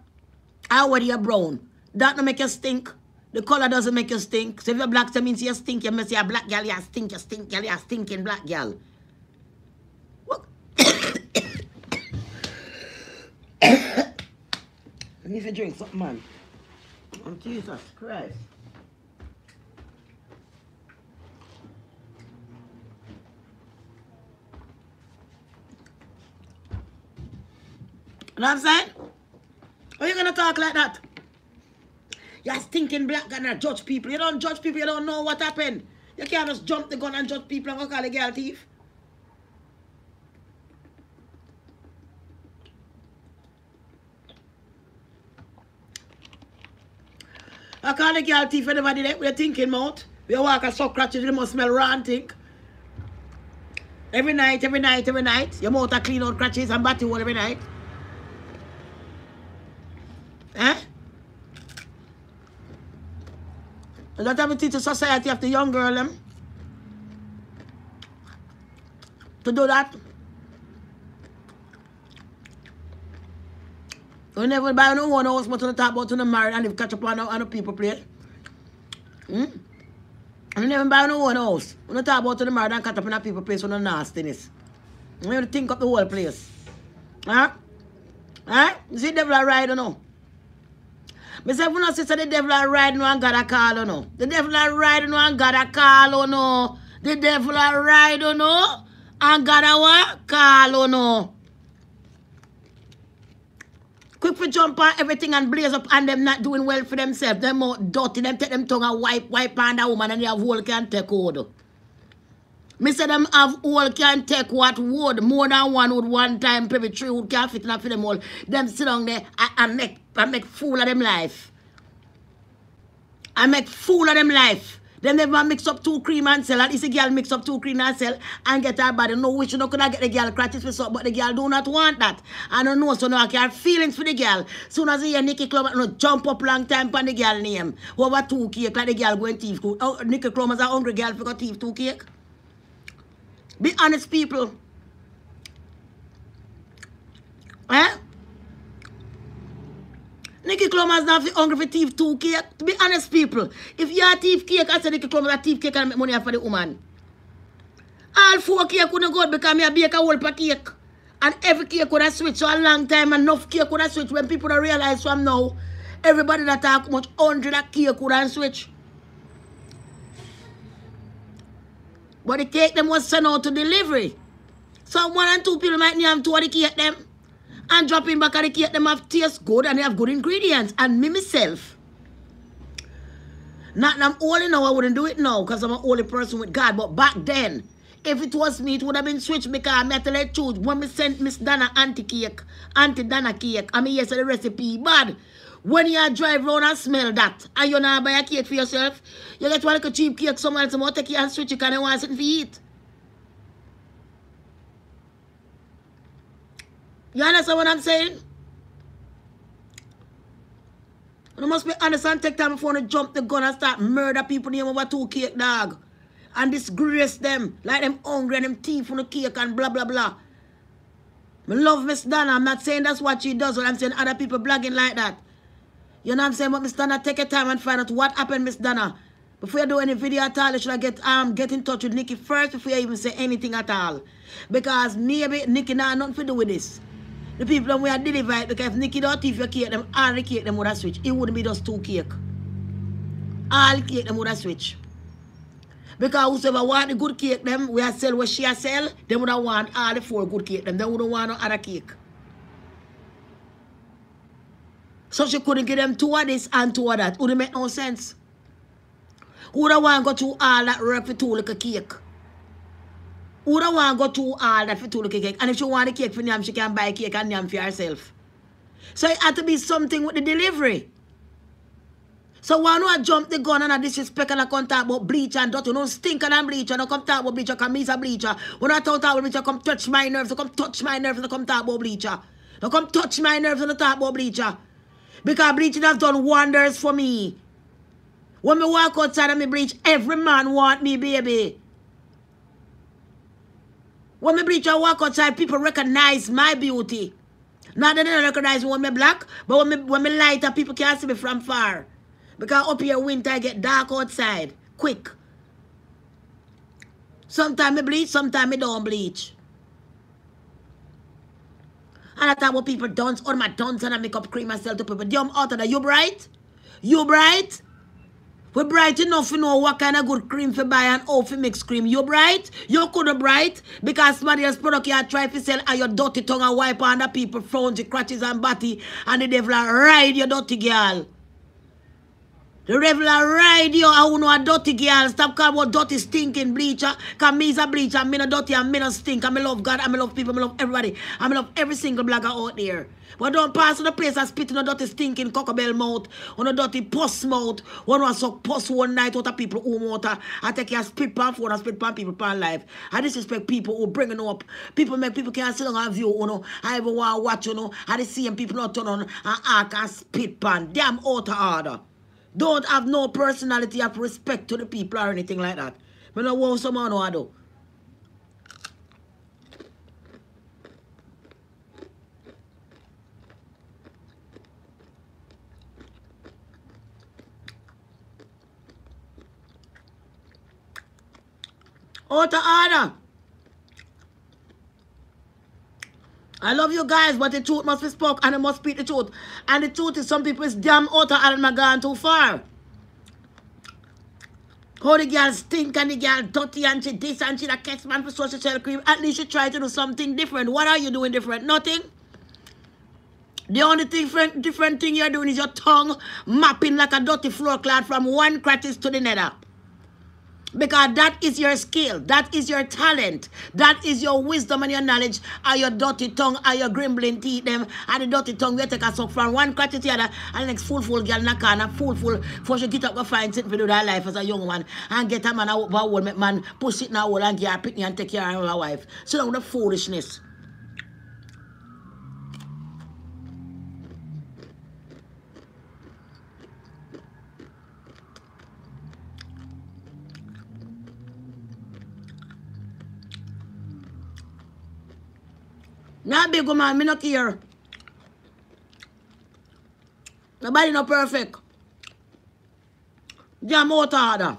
or when you're brown. That don't make you stink. The color doesn't make you stink. So if you're black, that means you stink. You must say a black girl, you stink, you stink, girl, you stinking black girl. What? <coughs> I need to drink something, man. Oh, Jesus Christ. You know what I'm saying? Are you gonna talk like that? You're stinking black gonna judge people. You don't judge people, you don't know what happened. You can't just jump the gun and judge people and go call a girl thief. I call a girl thief whenever they we're thinking mouth. We walk a suck crutches, they must smell raw and think. Every night, every night, every night. Your mouth a clean out crutches and batty hole every night. Eh? And that have to teach the society of the young girl them to do that. We never buy no one house, but to talk about to the married and live catch up on other people place. Hmm? We never buy no one house. We don't talk about to the married and catch up on people place with no nastiness. We have to think up the whole place. Huh? Huh? You see devil ride or no? Me say, if you say the devil are riding and God a call on no. The devil are riding and God a call on no. The devil are riding no. And God what? Call on no. Quick for jump on everything and blaze up and them not doing well for themselves. Them out dirty, them take them tongue and wipe, wipe on the woman and have whole can take hold. Me say them have all can take what wood, more than one wood one time, maybe three wood can fit enough for them all. Them sit down there and, and make and make fool of them life. I make fool of them life. Then Them never mix up two cream and sell. At least a girl mix up two cream and sell and get her body. No, which you could I get the girl crutches but the girl do not want that. I don't know, so now I can feelings for the girl. Soon as you hear Nikki Club, no jump up long time on the girl name. Over two cake like the girl going thief. Oh, Nikki Club is a hungry girl for go thief two cake. Be honest, people. Eh? Nikki Clummer's not hungry for thief two cake. To be honest, people. If you are thief cake, I say Nikki Clummer's a thief cake and make money for the woman. All four cake couldn't go because me a bake a whole per cake. And every cake could have switch so a long time. Enough cake could have switch when people don't realize from now. Everybody that talk much hundred of cake could have switch. But the cake them was sent out to delivery. So one and two people might need two of the cake them. And dropping back at the cake them have taste good and they have good ingredients. And me myself. Not I'm holy now, I wouldn't do it now because I'm an only person with God. But back then, if it was me, it would have been switched because I met to choose. When me sent Miss Donna anti cake, anti Donna cake, I mean yes the recipe bad. When you drive around and smell that, and you not buy a cake for yourself, you get one like a cheap cake somewhere else, more take it and switch you want something to eat. You understand what I'm saying? You must be honest and take time before you jump the gun and start murder people name over two cake dog. And disgrace them. Like them hungry and them thief on the cake and blah blah blah. I love Miss Donna. I'm not saying that's what she does, but I'm saying other people blogging like that. You know what I'm saying? But Miss Donna, take your time and find out what happened, Miss Donna. Before you do any video at all, you should get um get in touch with Nikki first before you even say anything at all. Because maybe Nikki not nothing to do with this. The people we are delivered because if Nikki don't thief your cake, them all the cake them would have switch. It wouldn't be just two cake. All cake them would have switch. Because whosoever want the good cake them, we are sell what she are sell, they would have want all the four good cake them. They wouldn't want no other cake. So she couldn't give them two of this and two of that. Wouldn't make no sense. Who don't want to go through all that work for two little cake? Who want to go through all that for two little cake? And if she want a cake for Nyam, she can buy a cake and Nyam for herself. So it had to be something with the delivery. So why not jump the gun and a disrespect and I come talk about bleach and you know, stinking and bleach and I come talk about bleacher, come me's a bleacher. When I talk about bleacher, come touch my nerves, come touch my nerves and I come talk about bleacher. Now come touch my nerves and I talk about bleacher. Because bleaching has done wonders for me. When me walk outside and me bleach, every man want me, baby. When me bleach and walk outside, people recognize my beauty. Not that they don't recognize me when me black, but when me, when me lighter, people can't see me from far. Because up here winter, I get dark outside. Quick. Sometimes me bleach, sometimes me don't bleach. And I talk about people dance, all my dance and I make up cream myself to people. Damn out of that. You bright? You bright? We bright enough to know what kind of good cream to buy and how to mix cream. You bright? You could bright because somebody else product you try to sell and your dirty tongue and wipe on the people frowns, crutches and body and the devil ride your dirty girl. The ride you and you know a dirty girl. Stop calling about dirty stinking bleacher. Cause me is a bleacher. Me no dirty and me no stink. Me love God me love people. Me love everybody. Me love every single blogger out there. But don't pass to the place and spit in a dirty stinking cockabell mouth. On a dirty puss mouth. One was suck puss one night out of people who water. I take your spit pan phone and spit pan people pan life. I disrespect people who bringing up. People make people can't sit down and view, you know. I even want to watch, you know. I see them people not turn on and act and spit pan. Damn out of order. Don't have no personality of respect to the people or anything like that. I don't want someone who I do. Out of order. I love you guys, but the truth must be spoke and I must speak the truth. And the truth is some people is damn out and I'm gone too far. How the girl stink and the girl dirty and she this and she that catch man for social shell cream. At least you try to do something different. What are you doing different? Nothing. The only different different thing you're doing is your tongue mapping like a dirty floor cloth from one crevice to the nether. Because that is your skill. That is your talent. That is your wisdom and your knowledge. And your dirty tongue and your grimbling teeth them. And the dirty tongue we take a suck from one crack to the other. And the next fool fool girl in the corner. Fool fool. For she get up and find something to do that life as a young man. And get a man out of a hole. Man push it in a hole and get her picnic and take care of her wife. So down the foolishness. Not big woman, me not care. Nobody not perfect. Jam out order.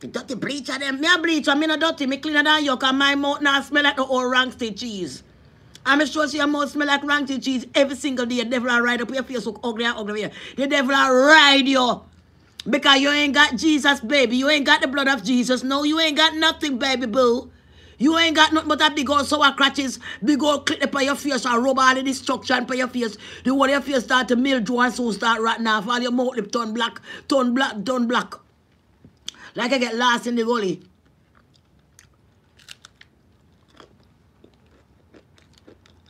The dirty bleacher them. Me a bleacher, me not dirty. Me cleaner than you cause my mouth now smell like the old rancid cheese. I'm sure your mouth smell like rancid cheese every single day. The devil will ride up your face look ugly and ugly. The devil will ride you. Because you ain't got Jesus, baby. You ain't got the blood of Jesus. No, you ain't got nothing, baby boo. You ain't got nothing but a big old sour crutches, big old clip up your face and rub all the destruction on your face. The one your face start to mildew and so start rotting off. All your mouth lip turn black, turn black, turn black. Like I get lost in the gully.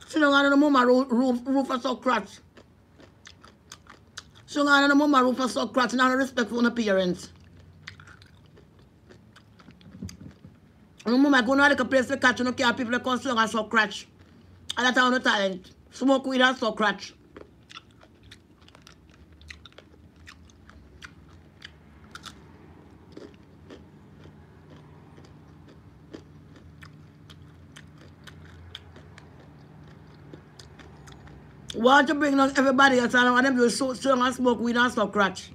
Sit down on the mama roof, roof, roof for so crutch. Sit down on the mama roof for so crutch. Not respect for the parents. An mouman goun wale ke ples fe kat, yon nou ki api fle kon song an so krach. A datan an nou talent. Smoke weed an so krach. Want to bring down everybody else and want them to so strong and smoke weed and stuff crutch.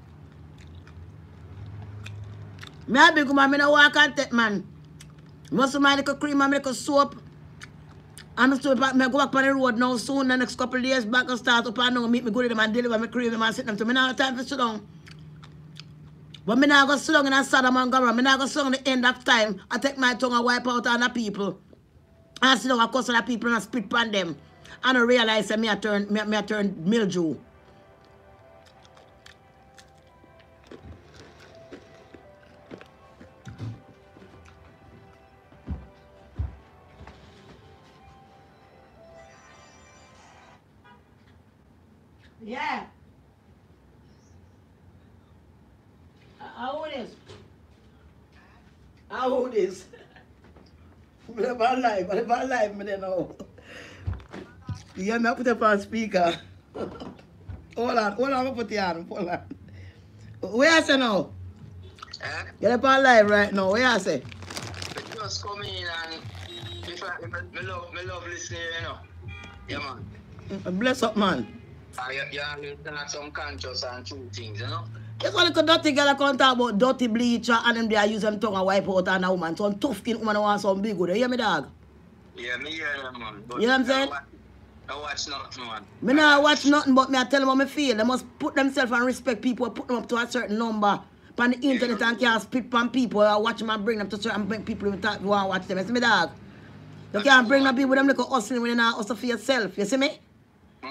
Me a big woman, me no walk and take man. Must my little cream and little soap. I'm still back, me go back on the road now soon, the next couple of days back and start up and now meet me go to them and deliver me cream and sit them to me now time for sit down. But me now go sit down in a Sodom and Gomorrah. Me now go sit down the end of time. I take my tongue and wipe out on the people. And sit down and cuss on the people and I spit on them. I realize that me I turn me, me I turn mildew. Yeah. How it is? How it is? <laughs> Me never live, I never live, me don't know. Yeah, me I put it on speaker. <laughs> hold on, hold on, I put it on, hold on. Where you say now? Eh? You're up on live right now, where you say? Just come in and me, me love, me love listening, you know. Yeah, man. Bless up, man. Uh, you, you you start some conscious and true things, you know. This one little dirty girl come talk about dirty bleacher and them they use them tongue and wipe out on a woman. Some tough skin woman want some big good. You hear me, dog? Yeah, me hear them, man. But You know what I'm saying? I watch, nothing, man. Me not watch nothing but me I tell them how me feel. They must put themselves and respect people, put them up to a certain number. On the internet and can't spit on people or watch them and bring them to certain people who want to watch them. You see me, dog? You can't bring them people with them little hustling when you not hustle for yourself. You see me?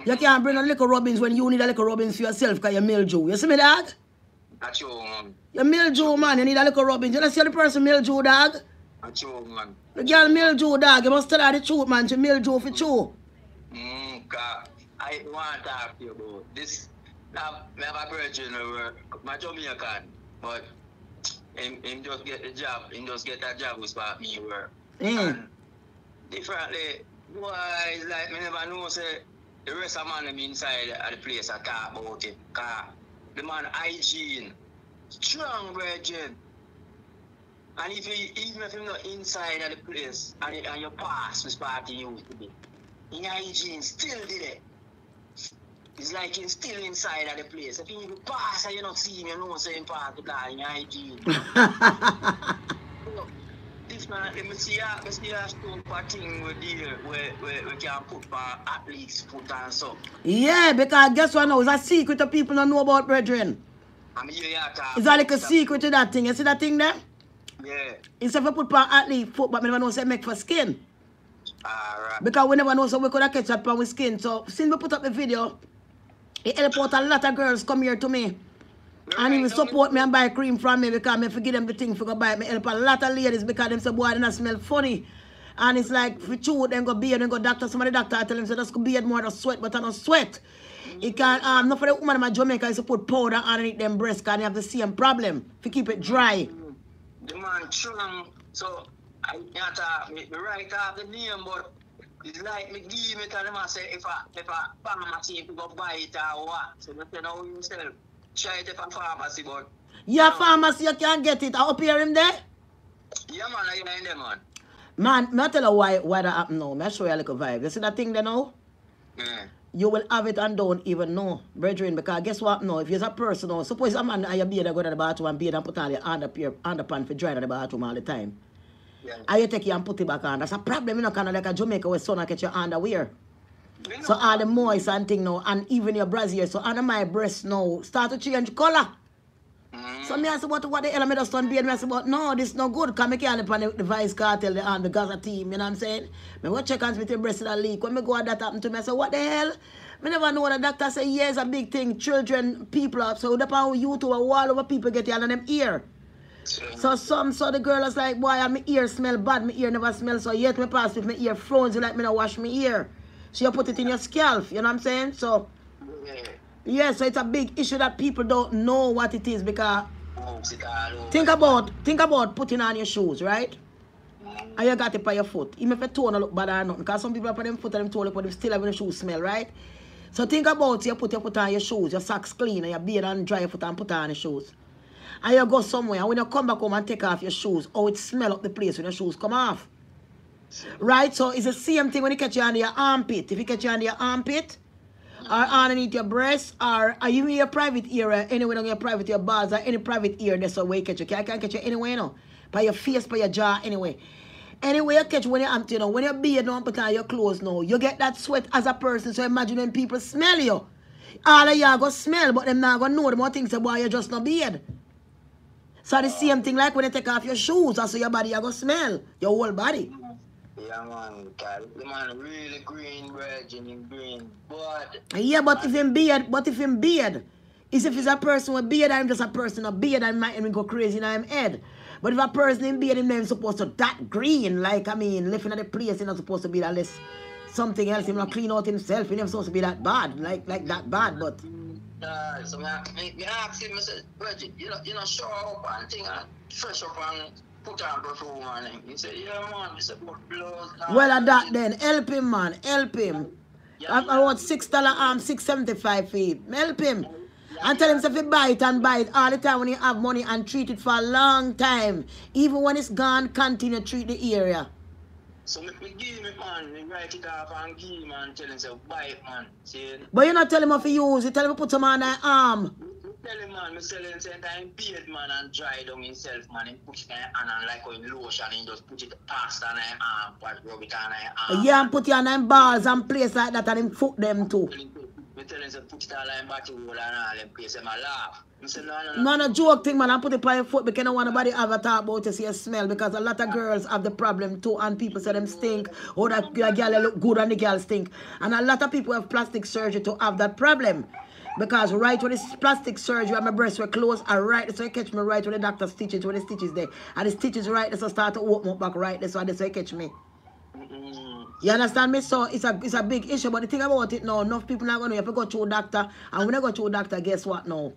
You can't bring a little Robbins when you need a little Robbins for yourself because you're mildew. You see me, dog? That's you, man. You're mildew, man. You need a little Robbins. You don't see the person mildew, dog? That's you, man. The girl mildew, dog. You must tell her the truth, man. She mildew for true. Mm, God, I want to talk to you about this. Now, I have a virgin my Jamaican, but him, him just get the job, him just get that job with about me work. Mm. And differently, boy, it's like me never know say the rest of man them inside of the place I talk about it. Cause the man hygiene, strong virgin. And if you even if you're not inside of the place and, and your past was part of you to be, in hygiene still did it. It's like he's still inside of the place. If you pass and you not see him, you know saying part of that in hygiene. <laughs> This man, eh, me see a, me see a stone for thing with deal where, where we can put for athletes foot and so. yeah, because guess what now? It's a secret that people don't know about, brethren. Ah, you. It's a like a secret to that thing. You see that thing there? Yeah. It's if I put on athlete foot, but we never know say make for skin. Alright. Because we never know so we could have catch up on with skin. So since we put up the video, it help out a lot of girls come here to me. And even support me and buy cream from me because me forget them the thing for go buy it. Me help a lot of ladies because them say boy they not smell funny. And it's like for true, them go beard, them go doctor, some of the doctor I tell them say just go beard more than sweat, but I don't sweat. It can um not for the woman in my Jamaica is to put powder underneath them breasts because they have the same problem. If you keep it dry. The man strong, so I can't talk, me, me write off the name, but it's like me give it and them a say if a, if a pharmacy if you go buy it or what. So me say now yourself, try it if pharmacy, but Your pharmacy you can get it. I up here him there. yeah man, I in there man. Man, me I tell you why why that happen now. Me I show you a little vibe. You see that thing there now? Yeah. You will have it and don't even know, brethren. Because guess what? No, if you're a person now, suppose a man and your beard go to the bathroom and beard and put on your under underpants for drying at the bathroom all the time. Yeah. And you take it and put it back on. That's a problem, you know, kind of like a Jamaica where and catch your underwear. So all the moist and thing now, and even your brassiere, so under my breast now, start to change color. mm, So me ask about what the hell am I just done beard? Me ask about no, this no good. Cause me can't depend on the, the Vybz Kartel the, and the Gaza team. You know what I'm saying? Me go check and with your breast that leak. When me go and that happen to me, I say what the hell? Me never know what the doctor say yeah, it's a big thing. Children, people up. So the power you to a wall over people get you on them ear. So some so the girl is like, boy, and my ear smell bad. My ear never smell so yet me pass with my ear phones like me not wash my ear. So you put it in your scalp. You know what I'm saying? So yeah. yeah, so it's a big issue that people don't know what it is because Moves it all over. Think about think about putting on your shoes, right? And you got it by your foot. Even if your toe look bad or nothing. Because some people put them foot and them toe look but they still have the shoes smell, right? So think about you put your foot on your shoes, your socks clean, and your beard and dry your foot and put on your shoes. And you go somewhere, and when you come back home and take off your shoes, oh, it smell up the place when your shoes come off. Right? So it's the same thing when you catch you under your armpit. If you catch you under your armpit, or underneath your breast, or you in your private area, uh, anywhere on your private your balls, or any private ear, that's a way catch you. I can't catch you anywhere, you know. By your face, by your jaw, anyway. Anyway, you catch when you're empty, you know, when you're beard don't put on your clothes now, you get that sweat as a person. So imagine when people smell you. All of y'all go smell, but them not gonna know the more things about you just not beard. So the same thing like when you take off your shoes, also your body you go smell. Your whole body. Yeah, man. The man really green, virgin in green. But Yeah, but if him beard, but if him beard, is if he's a person with beard, I'm just a person of beard, I might even go crazy in him head. But if a person in beard, him name supposed to that green, like I mean, living at the place, he's not supposed to be that less something else. Him not clean out himself. He never supposed to be that bad, like like that bad. But uh, so me, me, me ask him, I said, Virgin, you know, you know, show up and thing and fresh up and put on on him. He said, yeah, man. He said, put blood. well, at that then, help him, man, help him. Yeah, I, I want six dollar arm, six seventy five feet. Help him. And tell him if he buy it and buy it all the time when you have money and treat it for a long time. Even when it's gone, continue to treat the area. So me, me give him it, man. Me write it off and give him and tell him, say, buy it, man. See, But you not tell him how to use it, tell him to put him on the arm. Tell him, man, me sell him same time beard, man, and dry down himself, man. He put it in hand and like in lotion, he just put it past on his arm, but rub it on his arm. Yeah, and put you on them balls and place like that and him foot them too. Me tell him, say, put it all in body hole and all them place, him a laugh. Say, no, no, no. Man, a joke thing, man. I put it on your foot because I don't want nobody ever talk about to see a smell because a lot of girls have the problem too and people say them stink or that the girl look good and the girl stink. And a lot of people have plastic surgery to have that problem. Because right when it's plastic surgery and my breasts were closed, I right so you catch me right when the doctor stitches when the stitches there. And the stitches right so start to open up back right there so that's why you catch me. Mm-hmm. You understand me? So it's a it's a big issue. But the thing about it now, enough people not gonna have to go to a doctor. And when I go to a doctor, guess what now?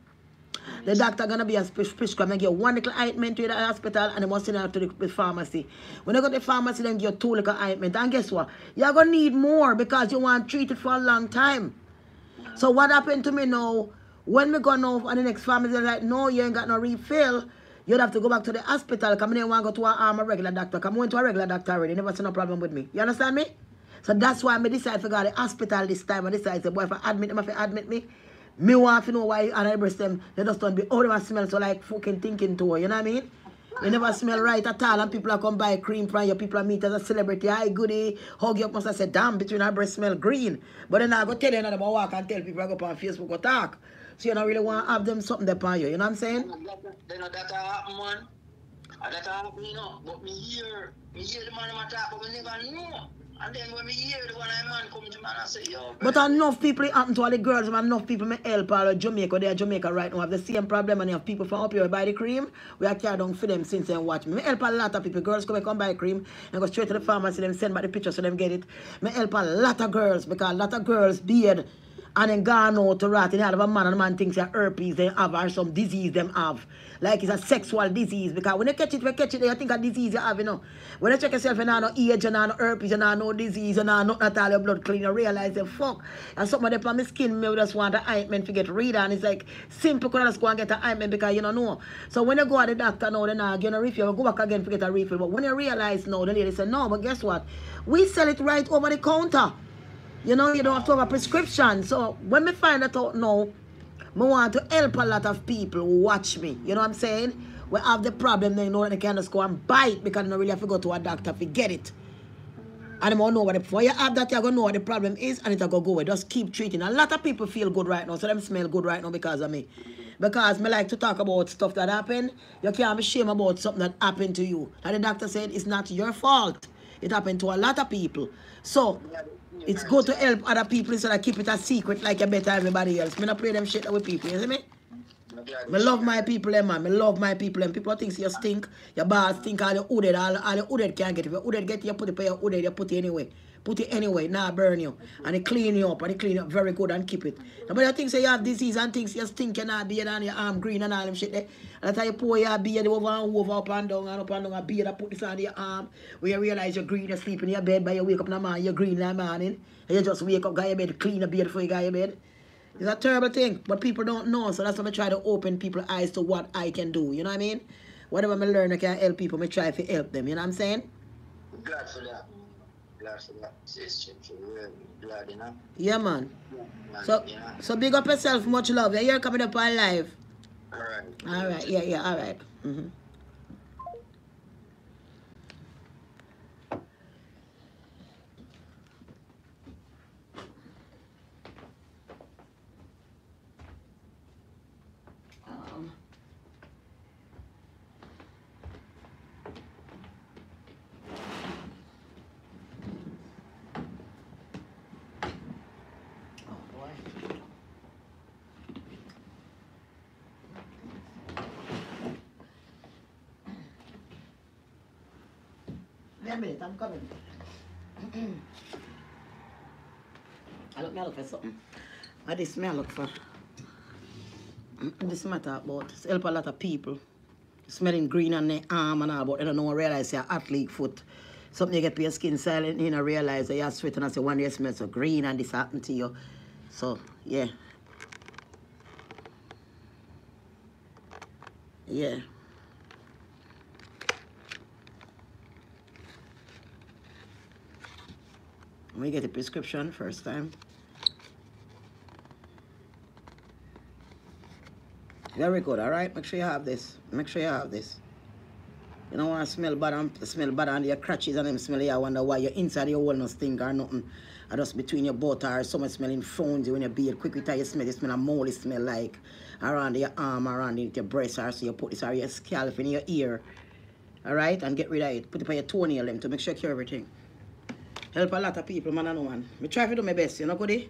The doctor gonna be a pres- prescribe and give you one little ointment to the hospital and they must send it out to the, the pharmacy. When you go to the pharmacy, then give you two little ointment. And guess what? You're gonna need more because you want to treat it for a long time. So what happened to me now? When we go now and the next pharmacy, they're like, no, you ain't got no refill. You'd have to go back to the hospital. Come in want to go to a, um, a regular doctor. Come went to a regular doctor already. Never seen no problem with me. You understand me? So that's why I decide to go to the hospital this time. I decide to, boy, if I admit them, if I admit me, me want to know why and I breast them, they just don't be, oh, they smell so like fucking thinking to her. You know what I mean? You never smell right at all, and people are come buy cream from you. People are meet as a celebrity. Hi, goody. Hug you up. Must have said, damn, between our breast smell green. But then I go tell you another about walk and tell people I go up on Facebook or talk. So you don't really want to have them something there on you. You know what I'm saying? Then uh, that man. That you know. But me hear, me hear the man talk, but me never know. And then when me hear the one I man come to man, I say, yo, But enough people it happen to all the girls, and enough people may help all of Jamaica. They are Jamaica right now have the same problem, and you have people from up here buy the cream. We are carried down for them since then watch me. Me help a lot of people. Girls come and come buy cream and go straight to the pharmacy, them send back the picture so them get it. Me help a lot of girls because a lot of girls beard and then gone out to and they have a man and the man thinks they're herpes they have or some disease them have. Like it's a sexual disease because when you catch it, when you catch it, you think a disease you have, you know. When you check yourself, you know no age, you know no herpes, you know no disease, you know nothing at all, your blood clean, you realize the fuck. And some of them on my skin, me just want the ointment to get rid of. and it's like simple, could I just go and get an ointment because you don't know. So when you go to the doctor now, then I get a refill, go back again to get a refill. But when you realize now, the lady said, no, but guess what? We sell it right over the counter. You know, you don't have to have a prescription. So when me find that out now, me want to help a lot of people who watch me. You know what I'm saying? We have the problem, they know that they can just go and buy it because they don't really have to go to a doctor to get it. And they won't know what before you have that, you're to know what the problem is and it's to go away. Just keep treating. A lot of people feel good right now, so them smell good right now because of me. Because me like to talk about stuff that happened. You can't be ashamed about something that happened to you. And the doctor said it's not your fault. It happened to a lot of people. So, it's good to help other people instead of keep it a secret like you better everybody else. Me not play them shit with people, you see me? Me love my people, them, man. Me love my people, and people think you stink. Your balls stink, all your hooded, all, all your hooded can't get it. If your hooded get it, you put it for your hooded, you put it anyway. Put it anyway, now burn you. And it clean you up, and it clean up very good and keep it. Nobody think say you have disease and things you stink, you not beard and your arm green and all them shit there. And that's how you pour your beard over and over, up and down, and up and down, and beard and put this on your arm. When you realize you're green, you sleep in your bed, but you wake up in the morning, you're green in the morning. And you just wake up, got your bed, clean a beard before you got your bed. It's a terrible thing, but people don't know. So that's why I try to open people's eyes to what I can do. You know what I mean? Whatever I learn, I can help people. I try to help them. You know what I'm saying? glad for that. Glad for that. Sister, we're glad, you know. Yeah, man. So, yeah. so big up yourself. Much love. Yeah, you're coming up on live. All right. All right. Yeah, yeah. All right. Mm-hmm. A minute, I'm coming. I look, me look for something. What this me I look for? This matter about it's help a lot of people. Smelling green on their arm and all, but they don't know realize your athlete foot. Something you get to your skin silent, and you know, realize that you're sweating and I say one day you smell so green and this happened to you. So, yeah. Yeah. We get a prescription first time. Very good, all right? Make sure you have this. Make sure you have this. You don't want to smell bad and smell bad on your crutches and them smell you I wonder why your inside your wall no stink or nothing. Or just between your butt or someone smelling phones when you beard quick with you smell, you smell a moldy smell like around your arm, around your breast or so you put this or your scalp in your ear. Alright? And get rid of it. Put it on your toenail them to make sure you cure everything. Help a lot of people, man, I know man. Me try to do my best, you know, goody? Eh?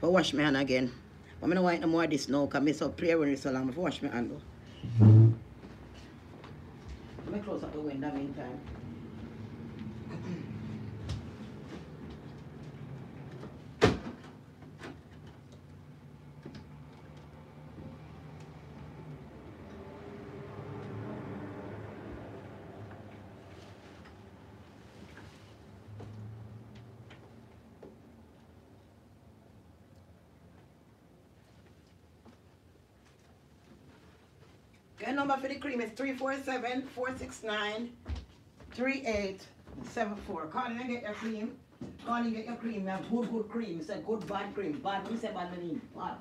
But wash my hand again. But I don't want no more of this now, because I so play when it's so long. I wash my hand. Let me close up the window meantime. <clears throat> Okay, number for the cream is 347 469 3874. Call and get your cream. Call and get your cream. You have good, good cream. It's a good, bad cream. Bad, we say bad, bad.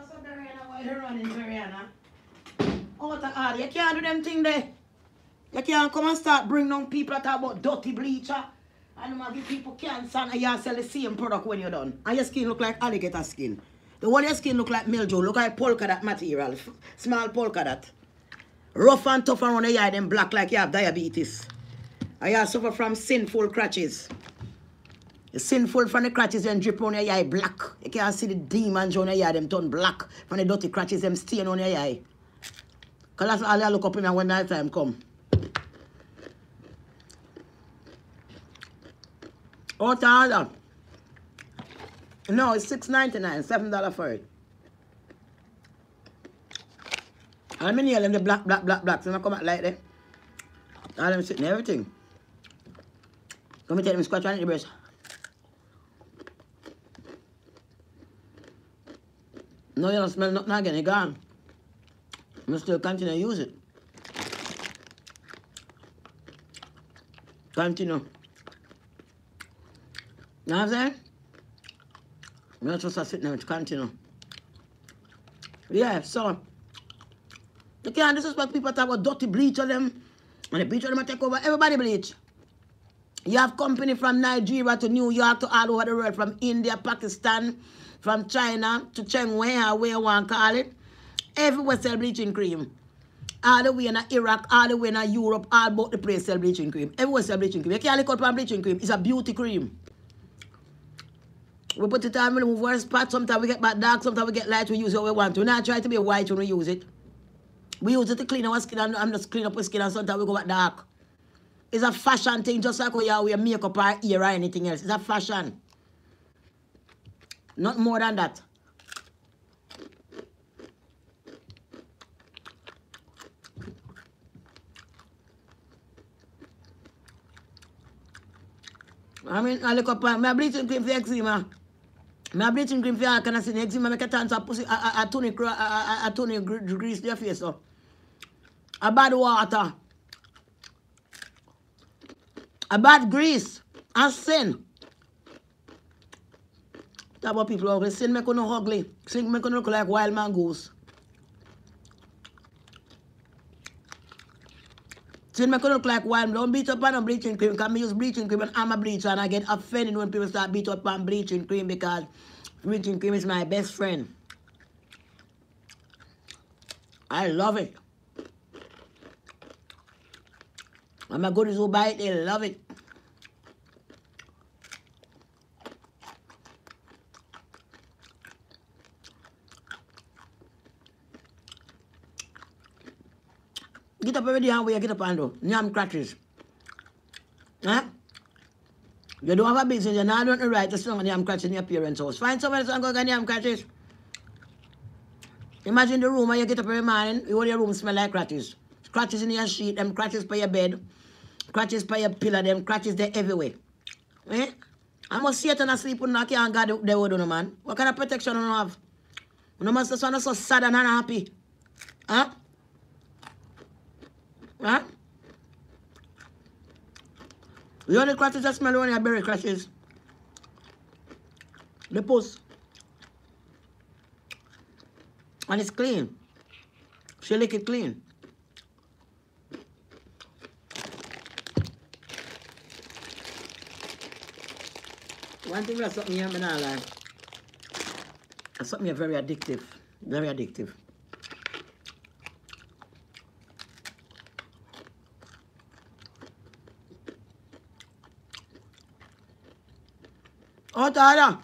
What's up, Mariana? Why you running, Mariana? Oh, the You can't do them thing there. You can't come and start bring down people that talk about dirty bleacher. And a give people cancer and you sell the same product when you're done. And your skin look like alligator skin. The one your skin look like mildew, look like polka dot material. Small polka dot. Rough and tough around the eye, then black like you have diabetes. And you suffer from sinful crutches. The sinful from the crutches and drip on your eye black. You can't see the demons on your eye, them turn black. From the dirty crutches, them stain on your eye. Because that's all I look up in me when night time come. What order? No, it's six ninety nine, seven dollar for it. And me nail them the black, black, black, black. So I come out like that. All them sitting everything. Come me take them scratch on the breast. No, you don't smell nothing again, it gone. I'm still continue to use it. Continue. You know what I'm saying? You're not supposed to sit there and continue. Yeah, so you can't disrespect people talk about dirty bleach on them. And the bleach on them take over everybody bleach. You have company from Nigeria to New York to all over the world, from India, Pakistan, from China to Cheng Wei, or where you want to call it. Everywhere sell bleaching cream. All the way in Iraq, all the way in Europe, all about the place sell bleaching cream. Everywhere sell bleaching cream. You can't look out for bleaching cream. It's a beauty cream. We put it on, we remove our spot. Sometimes we get back dark, sometimes we get light. We use it how we want to. We not try to be white when we use it. We use it to clean our skin and, and just clean up our skin and sometimes we go back dark. It's a fashion thing, just like how you wear makeup or ear or anything else. It's a fashion. Not more than that. I mean, I look up, uh, my bleaching cream for eczema. My bleaching cream for kind of sin. Eczema make a of pussy, a, a, a tunic, a, gre- grease their face, so. A bad water. A bad grease. And sin. Talk about people ugly. Sin make you no ugly. Sin make you look like wild man goose. Sin make you look like. Don't beat up on a bleaching cream. Because me use bleaching cream and I'm a bleacher and I get offended when people start beat up on bleaching cream because bleaching cream is my best friend. I love it. And my goodies who buy it, they love it. Get up every day and you get up and do. Nyam crutches. Huh? You don't have a business, you're not doing the right to sit yam crutches in your parents' house. Find somewhere else and go get yam crutches. Imagine the room where you get up every morning, you all your room smell like crutches. Crutches in your sheet, them crutches by your bed, crutches by your pillow, them crutches there everywhere. Eh? I must sit and sleep when I can't God the word on man. What kind of protection do you have? Must just so sad and unhappy. Huh? Huh? The only crutches that smell when you bury crutches. The post. And it's clean. She lick it clean. One thing that's something you have not like. Something very addictive. Very addictive. Oh, Tada.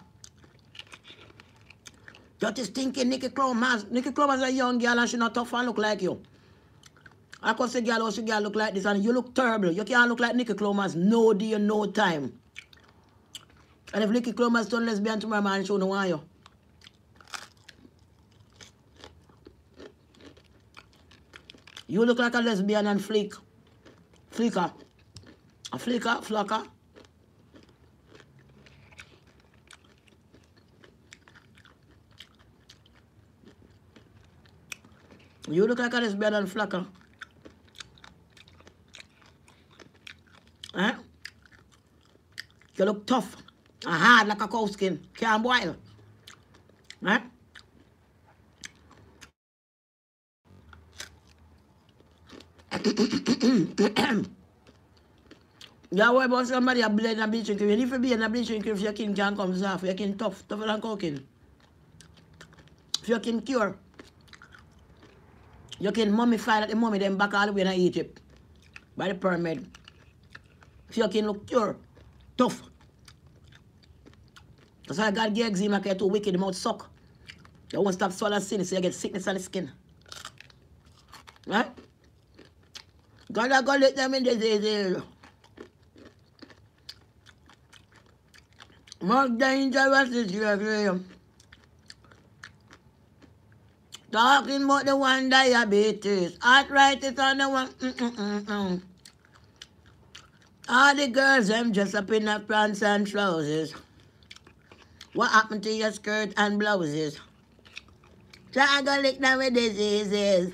Just thinking Nikki Clomas. Nikki Clomas is a young girl and she not tough and look like you. I could say girl, how she girl look like this and you look terrible. You can't look like Nikki Clomas no day, no time. And if Nikki Clomas turn lesbian tomorrow, man, she don't want you. You look like a lesbian and flick. Flicker. A flicker, flacker. You look like a lesbian and flacker. Huh? Eh? You look tough and hard like a cow skin. Can't boil. Huh? You worry about somebody a blend a bleaching cream. If you need to be in a bleaching cream, if your kin can come off, your kin tough, tougher than cooking. If your kin cure, you can mummify like the mummy them back all the way in Egypt by the pyramid. If you can look pure, tough. That's why God gave eczema because too wicked, the mouth suck. You won't stop swallowing sin, so you get sickness on the skin. Right? God are gonna let them in diseases. More dangerous is your dream. Talking about the one diabetes, arthritis on the one. Mm -mm -mm -mm. All the girls them dress up in their pants and trousers. What happened to your skirt and blouses? Try to lick them with diseases.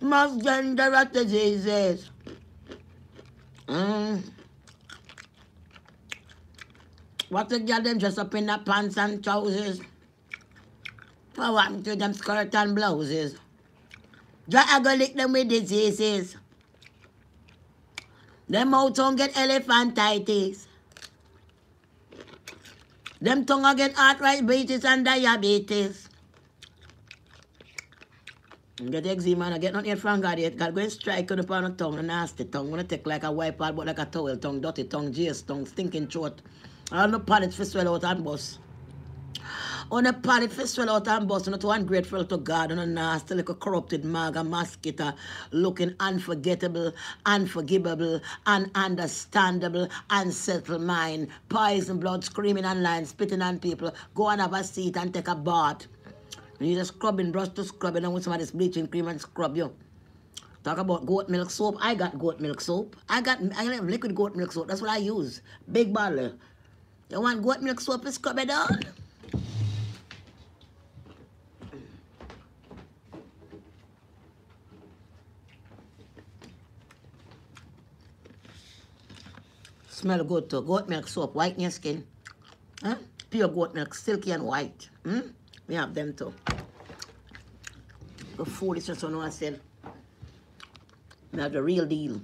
Most dangerous diseases. Mm. What the girl them dress up in their pants and trousers? What happened to them and blouses? Try to lick them with diseases. Them mouth tongue get elephantitis. Them tongue get arthritis and diabetes. Get eczema and I get nothing from God yet. God go and strike on upon the tongue, a nasty tongue. Wanna take like a wipe out, but like a towel tongue, dirty tongue, jace tongue, stinking throat. All the palate for swell out and bust. On a for swell out and bust, not one grateful to God, and a nasty little corrupted maga mosquito, looking unforgettable, unforgivable, ununderstandable, unsettled mind, poison blood, screaming and lying, spitting on people, go and have a seat and take a bath. You need a scrubbing brush to scrub and with some of this bleaching cream and scrub you. Talk about goat milk soap. I got goat milk soap. I got I have liquid goat milk soap. That's what I use. Big bottle. You want goat milk soap to scrub it down? Smell good too. Goat milk soap, whiten your skin. Huh? Pure goat milk, silky and white. Hmm? We have them too. The foolishness on I sell. We have the real deal.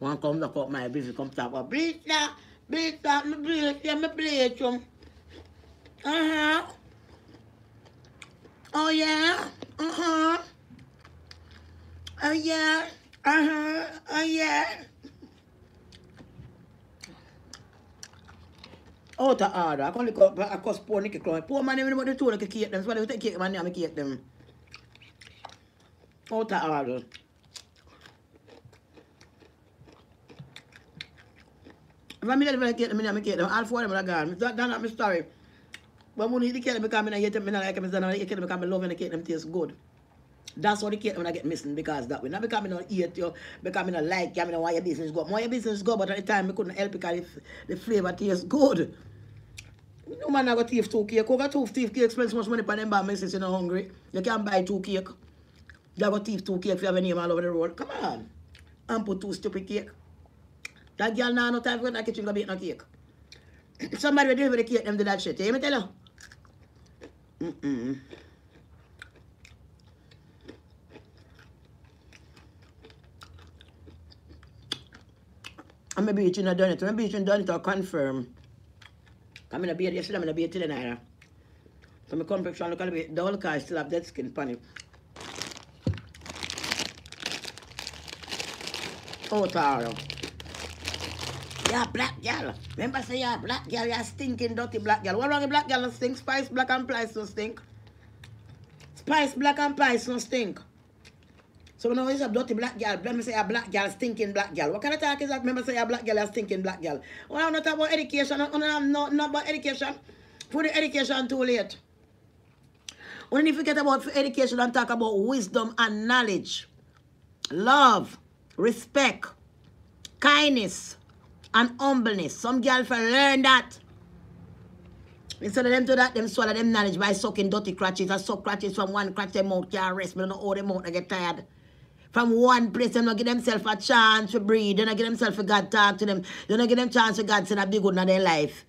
One come look up my business, come talk about bleach that, bleach that, me bleach, yeah, me bleach. Uh-huh. Oh yeah, uh-huh. Oh yeah, uh-huh, oh yeah. Out of order. I can't look up, I cost poor Nicky Clown. Poor man, even about the two like cake them. So they take cake man, I cake them. Out of order. If I'm never cake them, I cake them. All four of them are gone. That's not my story. But when you eat the cake, I get them, I like them, I get them because I love when the cake them taste good. That's what the cake when I get missing because that way. Not because I don't eat you, because I don't like you, I don't want your business go. More your business go, but at the time I couldn't help because the, the flavor tastes good. No man have a two cake. Who got two thief cake spend so much money on them by since you're not hungry. You can't buy two cake. You have a thief two cake if you have a name all over the road. Come on. And put two stupid cake. That girl now no time for that kitchen to bake no cake. <clears throat> Somebody will deliver the cake them do that shit. You hear me tell you? Mm-mm. I'm maybe you done it. Maybe you done it or confirm. I'm in a beard yesterday, I'm in a beard today night. So my complexion look a little bit dull because I still have dead skin it. Oh, Taro. Yeah, black girl. Remember say yeah, black girl, you're stinking dirty black girl. What wrong with black girl no stink? Spice black and spice no stink. Spice black and spice no stink. So when I say a dirty black girl, let me say a black girl, stinking black girl. What kind of talk is that? Remember say a black girl, a stinking black girl. Well, I'm not talking about education. I'm not, not, not about education. For the education too late. When you forget about education and talk about wisdom and knowledge, love, respect, kindness, and humbleness. Some girl for learn that. Instead of them do that, them swallow them knowledge by sucking dirty crutches. I suck crutches from one crutch them out, can't rest. Me don't know how them out, they get tired from one place, they don't give themselves a chance to breathe. They don't give themselves a God talk to them. They don't give them chance for God to be good in their life.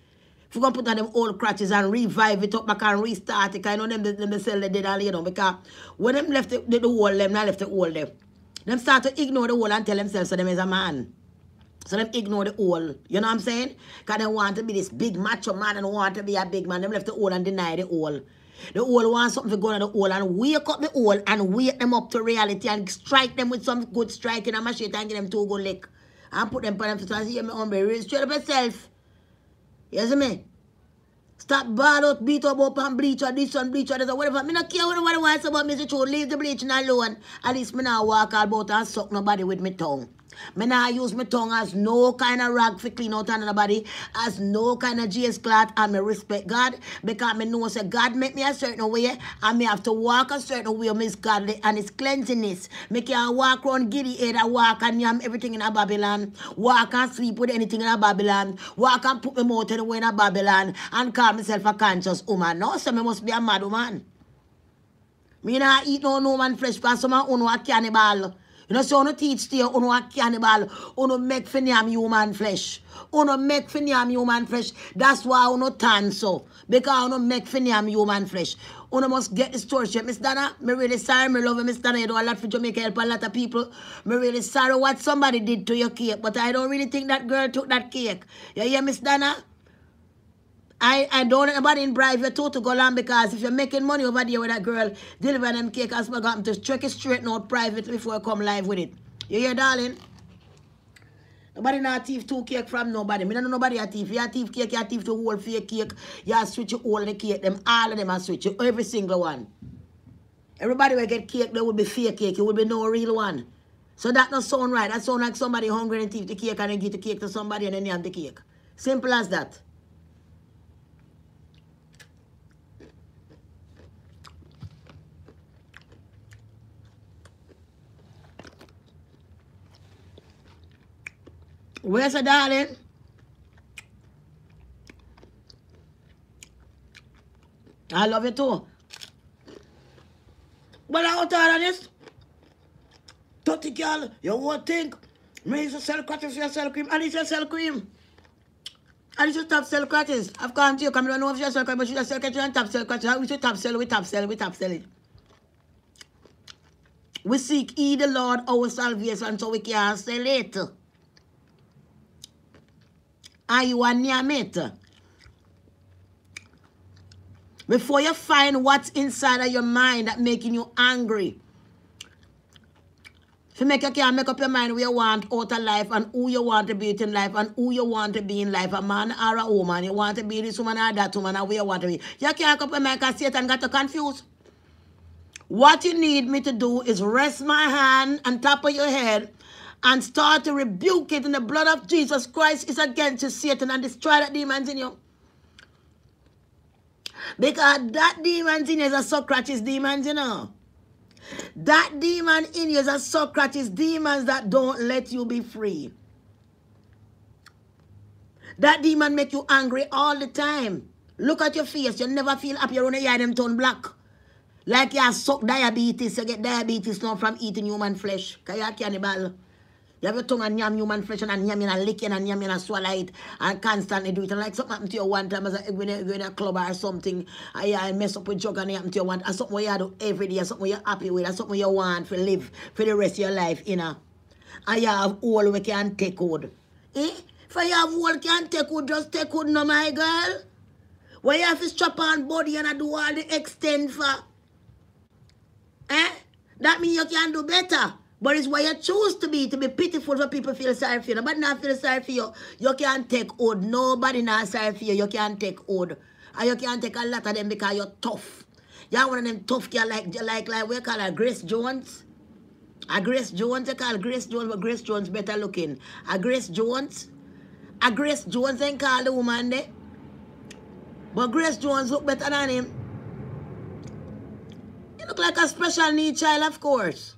If going to put on them old crutches and revive it up back and restart it, I know them, them, them sell the dead all, you know, because when them left the, the, the wall, them not left the wall them. Them start to ignore the wall and tell themselves so them is a man. So them ignore the wall. You know what I'm saying? Because they want to be this big macho man and want to be a big man. Them left the wall and deny the wall. The old want something to go in the old and wake up the old and wake them up to reality and strike them with some good striking and machete and give them two good lick. And put them on them to and see me hombre. Straight up yourself. You see me? Stop ball out, beat up up and bleach or this one, bleach or this or whatever. Me not care what I want about me. Leave the bleaching alone. At least me not walk about and suck nobody with me tongue. Me not use my tongue as no kind of rag for clean out another body, as no kind of JS cloth, and me respect God because me know say God make me a certain way, and me have to walk a certain way, Miss godly and His cleanliness. Me can walk around giddy head, I walk and yam everything in a Babylon, walk and sleep with anything in a Babylon, walk and put my mouth anywhere in a Babylon, and call myself a conscious woman. No, so me must be a mad woman. Me not eat no no man flesh because some of a cannibal. You know, so you teach you, you a cannibal, you make for human flesh. You make for human flesh. That's why you tan so. Because you make for human flesh. You must get the story. Miss Donna, me really sorry, me love you, Miss Donna. You do a lot for Jamaica, help a lot of people. Me really sorry what somebody did to your cake. But I don't really think that girl took that cake. You hear, Miss Donna? I, I don't anybody in private too to go on because if you're making money over there with that girl, deliver them cake as well, got to check it straight out privately before I come live with it. You hear, darling? Nobody not thief two cake from nobody. Me don't nobody a thief. You a thief cake, you a thief to whole fake cake. You a switch all the cake. Them all of them are switch. Every single one. Everybody will get cake, there will be fake cake. It will be no real one. So that not sound right. That sound like somebody hungry and thief the cake and then give the cake to somebody and then they have the cake. Simple as that. Where's the darling? I love you too. But I tired of this. Dirty girl, you won't think. Me used to sell crutches for sell cream. I need to sell cream. I need to top sell crutches. I've come to you, come to know if you sell crutches, but you sell crutches and top sell crutches. We should top sell, we top sell, we top sell it. We seek ye the Lord our salvation so we can sell it. Are you a near it? Before you find what's inside of your mind that making you angry. If you make you can make up your mind where you want out of life and who you want to be in life and who you want to be in life, a man or a woman, you want to be this woman or that woman or where you want to be. You can't make up your mind because Satan got you confused. What you need me to do is rest my hand on top of your head and start to rebuke it in the blood of Jesus Christ is against you, Satan, and destroy that demons in you. Because that demons in you is a Socrates demons, you know. That demon in you is a Socrates demons that don't let you be free. That demon make you angry all the time. Look at your face. You never feel up your eye, them turn black. Like you suck diabetes. You get diabetes now from eating human flesh. Because you're cannibal. You have your tongue and yam human flesh and yam and lick it and yam and swallow it and constantly do it. And like something happened to you one time as a, when you go in a club or something, and you mess up with drug and it happened to you one, and something you do every day, something you're happy with, something you want to live for the rest of your life, you know. You have all we can take wood. Eh? For you have all can take wood, just take wood no my girl. Where you have to strap on body and I do all the extend for. Eh? That means you can do better. But it's why you choose to be, to be pitiful for people feel sorry for you. Nobody not feel sorry for you. You can't take old. Nobody not sorry for you. You can't take old. And you can't take a lot of them because you're tough. You're one of them tough girl like, like, like, we call her Grace Jones. A Grace Jones, they call Grace Jones, but Grace Jones better looking. A Grace Jones. A Grace Jones, they call the woman there. But Grace Jones look better than him. You look like a special need child, of course.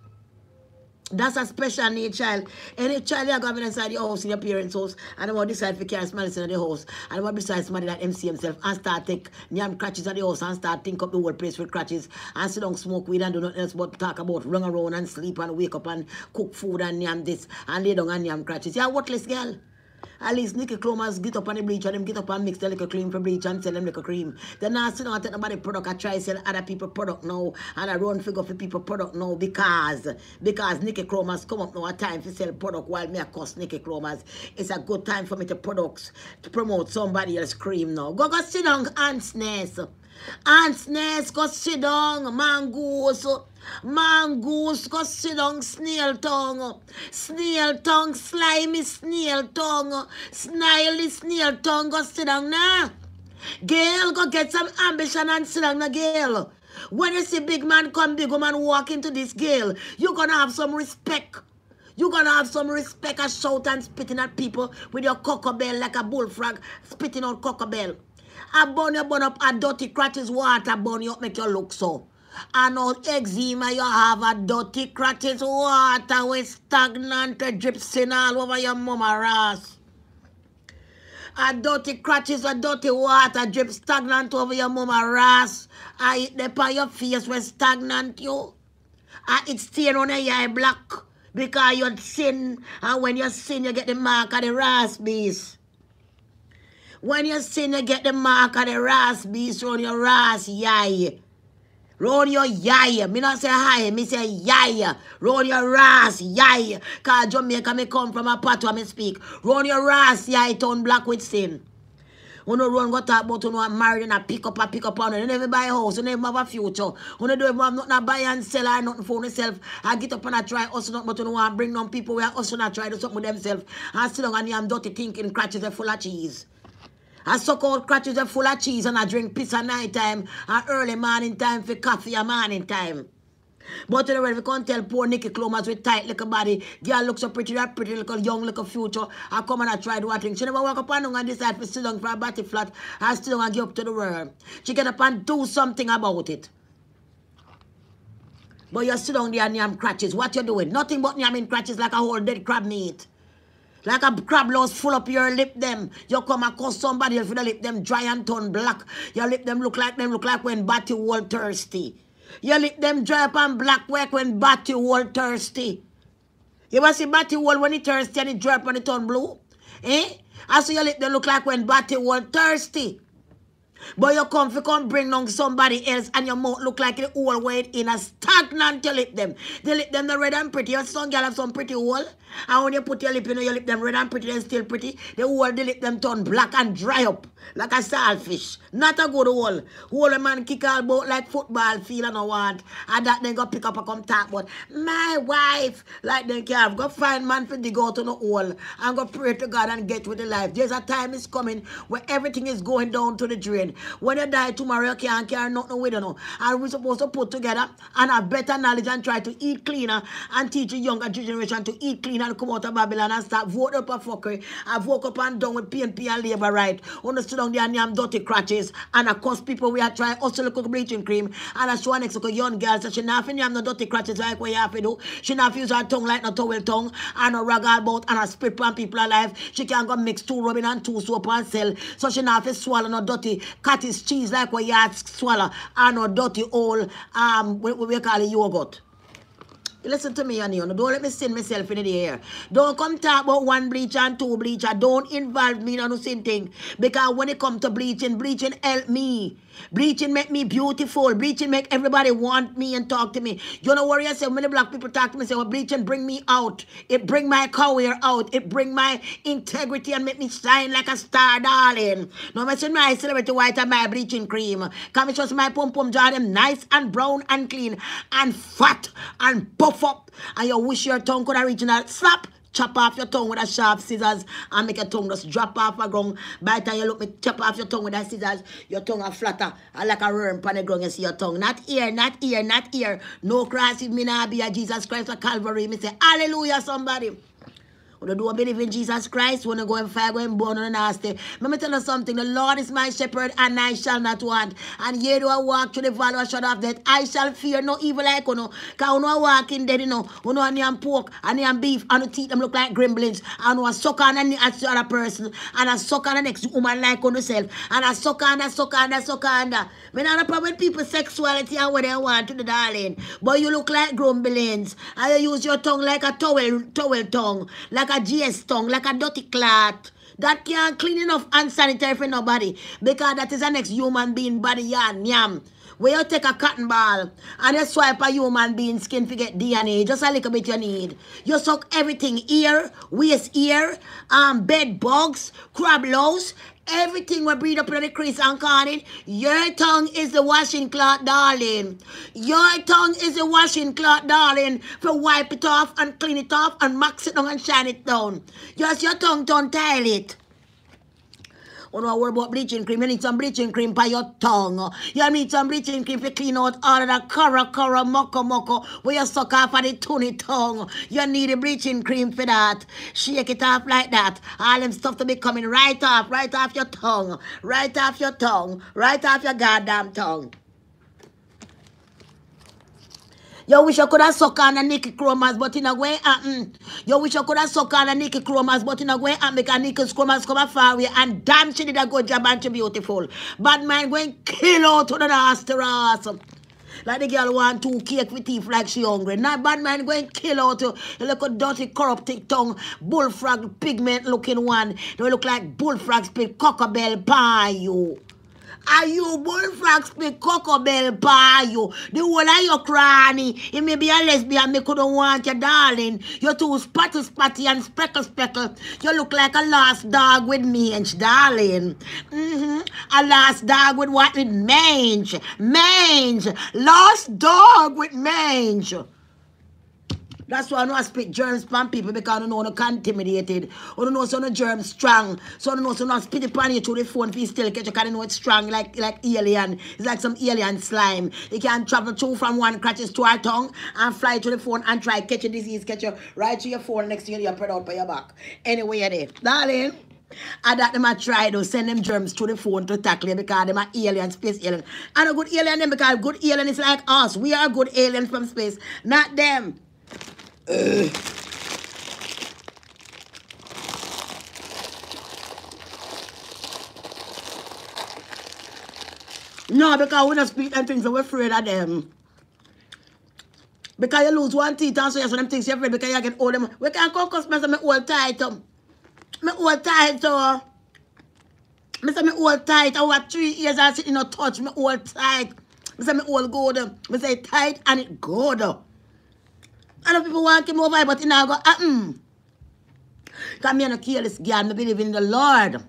That's a special need child. Any child you go inside your house, in your parents' house, and they want decide to carry medicine in the house, and they want decide somebody that MC himself and start take nyam crutches at the house and start think up the whole place with crutches and sit down smoke weed and do nothing else but talk about run around and sleep and wake up and cook food and nyam this and lay down and nyam crutches. You're a worthless girl. At least Nicky Clomas get up on the bleach and them get up and mix the liquor cream for bleach and sell them liquor cream. Then now sit down and take nobody product I try sell other people product now and I run figure for people product now because because Nicky Clomas come up now a time to sell product while me a cost Nicky Clomas. It's a good time for me to products to promote somebody else cream now. Go go sit down ants nest. Ants nest go sit down mangoes. Mongoose, go sit down, snail tongue. Snail tongue, slimy snail tongue. Snily snail tongue, go sit down now. Girl, go get some ambition and sit down now, girl. When you see big man come, big woman walk into this girl, you're gonna have some respect. You're gonna have some respect and shout and spitting at people with your cocoa bell like a bullfrog spitting on cocoa bell. I burn you burn up a dirty crutches water burn you up make you look so. And all eczema you have a dirty crutches water with stagnant dripping all over your mama ass. A dirty crutches a dirty water drip stagnant over your mama ass. I eat the on your face with stagnant you. I it stain on your eye black because you sin and when you sin you get the mark of the raspies. When you sin you get the mark of the raspies on your ras yai. Round your yai. Me not say hi, me say yai. Round your ras, yai. Cause Jamaica me come from a part where me speak. Round your ras, yai, turn black with sin. You know, run go talk about you know, married and a pick up and pick up on it. You never buy a house, you never have a future. You know, don't have nothing to buy and sell or nothing for yourself. I get up and I try hustle not, but you know, want bring down people where hustle and try to something with themselves. And sit down and I'm dirty thinking crutches are full of cheese. I suck out crutches are full of cheese and I drink piss at night time and early morning time for coffee at morning time. But you know, if you can't tell poor Nicky Clomas with tight little body, girl looks so pretty, that pretty little young little future. I come and I try to thing. She never walk up and decide to sit down for a body flat and sit down and give up to the world. She get up and do something about it. But you sit down there and yam crutches. What you doing? Nothing but yamming crutches like a whole dead crab meat. Like a crab louse full up your lip them. You come across somebody else with the lip them dry and turn black. Your lip them look like them look like when Batty wall thirsty. Your lip them dry up and black work when Batty wall thirsty. You ever see Batty wall when it thirsty and it dry up and it turn blue? Eh? I see your lip them look like when Batty wall thirsty. But you come for come bring down somebody else and your mouth look like the whole weight in a stagnant you lip them. The lip them the red and pretty. Your son girl have some pretty hole. And when you put your lip in your lip them red and pretty and still pretty, the whole the lip them turn black and dry up like a saltfish. Not a good hole. Whole a man kick all about like football field and I want. And that then go pick up and come talk about my wife. Like they can go find man for dig out on the hole and go pray to God and get with the life. There's a time is coming where everything is going down to the drain. When you die tomorrow, you can't carry nothing with you. Know. And we're supposed to put together and have better knowledge and try to eat cleaner and teach the younger generation to eat clean and come out of Babylon and start vote up a fuckery. I woke up and down with PNP and labor right. Understood on and them dirty crutches and of course people we are trying also look at bleaching cream and I show next to young girls that she not fin have no dirty crutches like what you have to do. She not use her tongue like no towel tongue and a rag about and a spit on people alive. She can go mix two rubbing and two soap and sell. So she not fi swallow no dirty cottage cheese like what you have swallow and no dirty old um what we call it yogurt. Listen to me, honey. Don't let me send myself in the air. Don't come talk about one bleach and two bleacher. Don't involve me in no same thing. Because when it come to bleaching, bleaching help me. Bleaching make me beautiful. Bleaching make everybody want me and talk to me. You know what I say? Many black people talk to me, say, well, bleaching bring me out. It bring my career out. It bring my integrity and make me shine like a star, darling. No, I say my celebrity white and my bleaching cream. Come and trust my pom-pom jar them nice and brown and clean and fat and up. And you wish your tongue could original slap chop off your tongue with a sharp scissors and make your tongue just drop off a ground. By the time you look me chop off your tongue with a scissors, your tongue a flatter and like a worm on the ground, you see your tongue. Not here, not here, not here. No cross if me not be a Jesus Christ for Calvary. Me say, hallelujah, somebody. When you don't believe in Jesus Christ, when you go and fire, go and burn on nasty. Let me tell you something. The Lord is my shepherd, and I shall not want. And yet do I walk through the valley of shadow of death. I shall fear no evil like you know. Because when I walk in dead, you know, you know, you pork, you beef, and the teeth them look like gremlins. And I suck on the other person, and I suck on the next woman like on yourself. And I suck on that, suck on that, suck on not a problem with people's sexuality and what they want to the darling. But you look like grumblings. And you use your tongue like a towel, towel tongue. Like a GS tongue, like a dirty clot. That can't clean enough and sanitary for nobody. Because that is the next human being body yarn, yam. Where you take a cotton ball and you swipe a human being skin to get DNA, just a little bit you need. You suck everything ear, waist ear, um, bed bugs, crab louse, everything we breed up in the crease and corner. Your tongue is the washing cloth, darling. Your tongue is the washing cloth, darling. For wipe it off and clean it off and max it down and shine it down. Just your tongue don't tile it. You know, worry about bleaching cream. You need some bleaching cream for your tongue. You need some bleaching cream to clean out all of the kara kara moko moko where you suck off of the tunny tongue. You need a bleaching cream for that. Shake it off like that. All them stuff to be coming right off, right off your tongue, right off your tongue, right off your goddamn tongue. You wish you could have suck on a Nicky Chromas, but in a way uh, mm. happen. You wish you could have suck on a Nicky Chromas, but in a way uh, happen because Nicky Chromas come far away and damn she did a good job and she beautiful. Bad man going kill out to the nasty ass. Like the girl want two cake with teeth like she hungry. Not bad man going kill out. You look a dirty, corrupted tongue, bullfrog pigment looking one. They look like bullfrogs spit cockabell pie you. Are you bullfrog speak cocoa bell pie you? The whole of your cranny. You may be a lesbian, me couldn't want you, darling. You're too spotty spotty and speckle speckle. You look like a lost dog with mange, darling. Mm-hmm. A lost dog with what? With mange. Mange. Lost dog with mange. That's why I I speak germs from people because I don't know no intimidated. I don't know so no germs strong. So I don't know so not spit it you through the phone if still catch you I know it's strong like like alien. It's like some alien slime. It can travel through from one crutches to our tongue and fly to the phone and try catch a disease, catch you right to your phone next thing you spread out by your back. Anyway, there. Darling. And that them a try to send them germs to the phone to tackle you because them are alien, space alien. And a good alien them because good alien is like us. We are good aliens from space, not them. No, because we don't speak them things, I'm afraid of them. Because you lose one teeth and so yes, them things you're afraid because you get all them. We can't call customers and me all tight. Um. Me all tight. Uh. Me say me all tight. I Over three years I sit in a touch. Me all tight. Me say me all good. Me say tight and it good. I know people want to come over, but it now go, uh-uh. Because me no careless girl. Me believe in the Lord.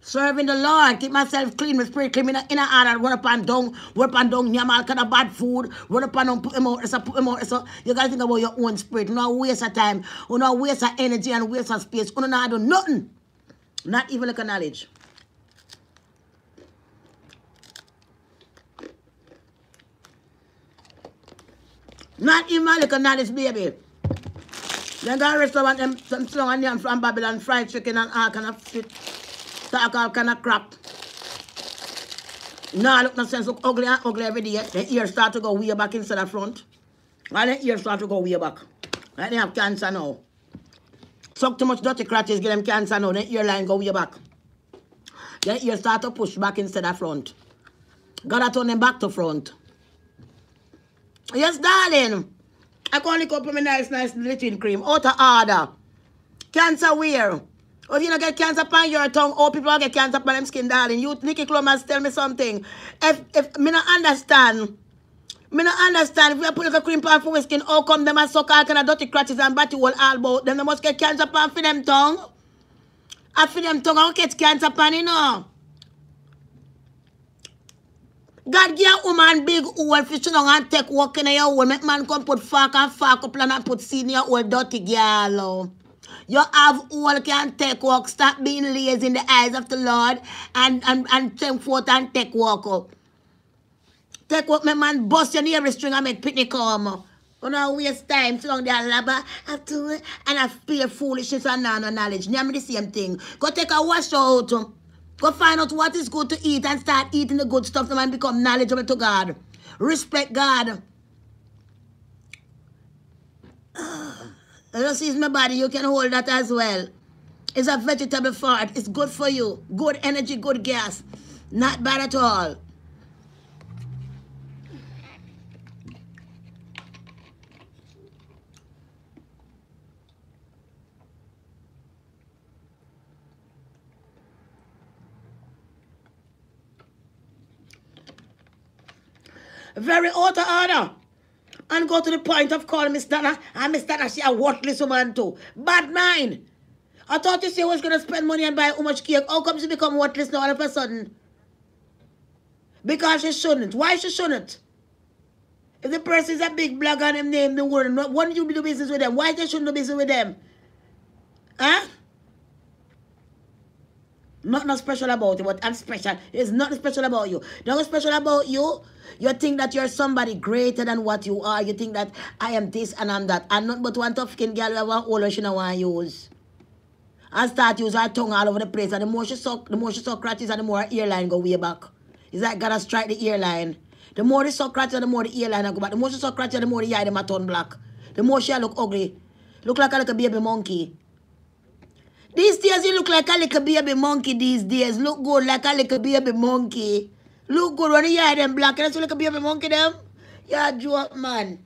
Serving the Lord, keep myself clean, my spirit clean, in a, in a order, run up and down, run up and down, yam all kind of bad food, run up and down, put them out, so put them out, so you gotta think about your own spirit, you know, waste of time, oh, you know, waste of energy and waste of space, oh, you know, not do nothing, not even like a knowledge. Not even like a knowledge, baby. Then got a restaurant, them, some strong onion from Babylon, fried chicken and all kind of shit talk all kind of crap. No, look no sense. Look ugly and ugly every day. The ears start to go way back instead of front. And the ears start to go way back. Like they have cancer now. Suck too much dirty crutches, get them cancer now. The ear line go way back. The ears start to push back instead of front. Gotta turn them back to front. Yes, darling. I can only my nice, nice little cream. Out of order. Cancer where? If you don't get cancer upon your tongue, all people get cancer upon them skin, darling. You, Nikki Clomas, tell me something. If, if, me not understand, me not understand, if you put like a cream pan for skin, how come them a suck all kind of dirty crutches and batty all about them? They must get cancer upon for them tongue. I feel them tongue, I don't get cancer upon, you know. God give a woman big hole for sit down and take walk in your hole. Make man come put fork and fork up and put seed in your hole, dirty girl. You have all can take walk. Stop being lazy in the eyes of the Lord and, and, and take forth and take walk up. Take walk, my man, bust your nearest string and make pitney come. You know, waste time, so long there, labor, to, and I fear foolishness and no knowledge. Me the same thing. Go take a wash out. Go find out what is good to eat and start eating the good stuff and become knowledgeable to God. Respect God. Just use my body, you can hold that as well. It's a vegetable fart. It's good for you. Good energy, good gas. Not bad at all. Very out of order. And go to the point of calling Miss Donna. And Miss Donna, she a worthless woman too. Bad mind. I thought you say was going to spend money and buy how much cake. How come she become worthless now all of a sudden? Because she shouldn't. Why she shouldn't? If the person is a big blogger and them name the word, why don't you do business with them? Why they shouldn't do business with them? Huh? Nothing special about you, but I'm special. There's nothing special about you. Nothing special about you. You think that you're somebody greater than what you are. You think that I am this and I'm that. I'm not but one tough skin girl who have one older she don't want use. And start use her tongue all over the place. And the more she suck, the more she suck crutches and the more her earline go way back. It's like gotta strike the earline. The more they suck the more the earline go back. The more she suck the more the eye them a turn black. The more she look ugly. Look like a little baby monkey. These days you look like a little baby monkey these days. Look good like a little baby monkey. Look good when you hear them black. You see like a baby monkey them? Yeah, joke man.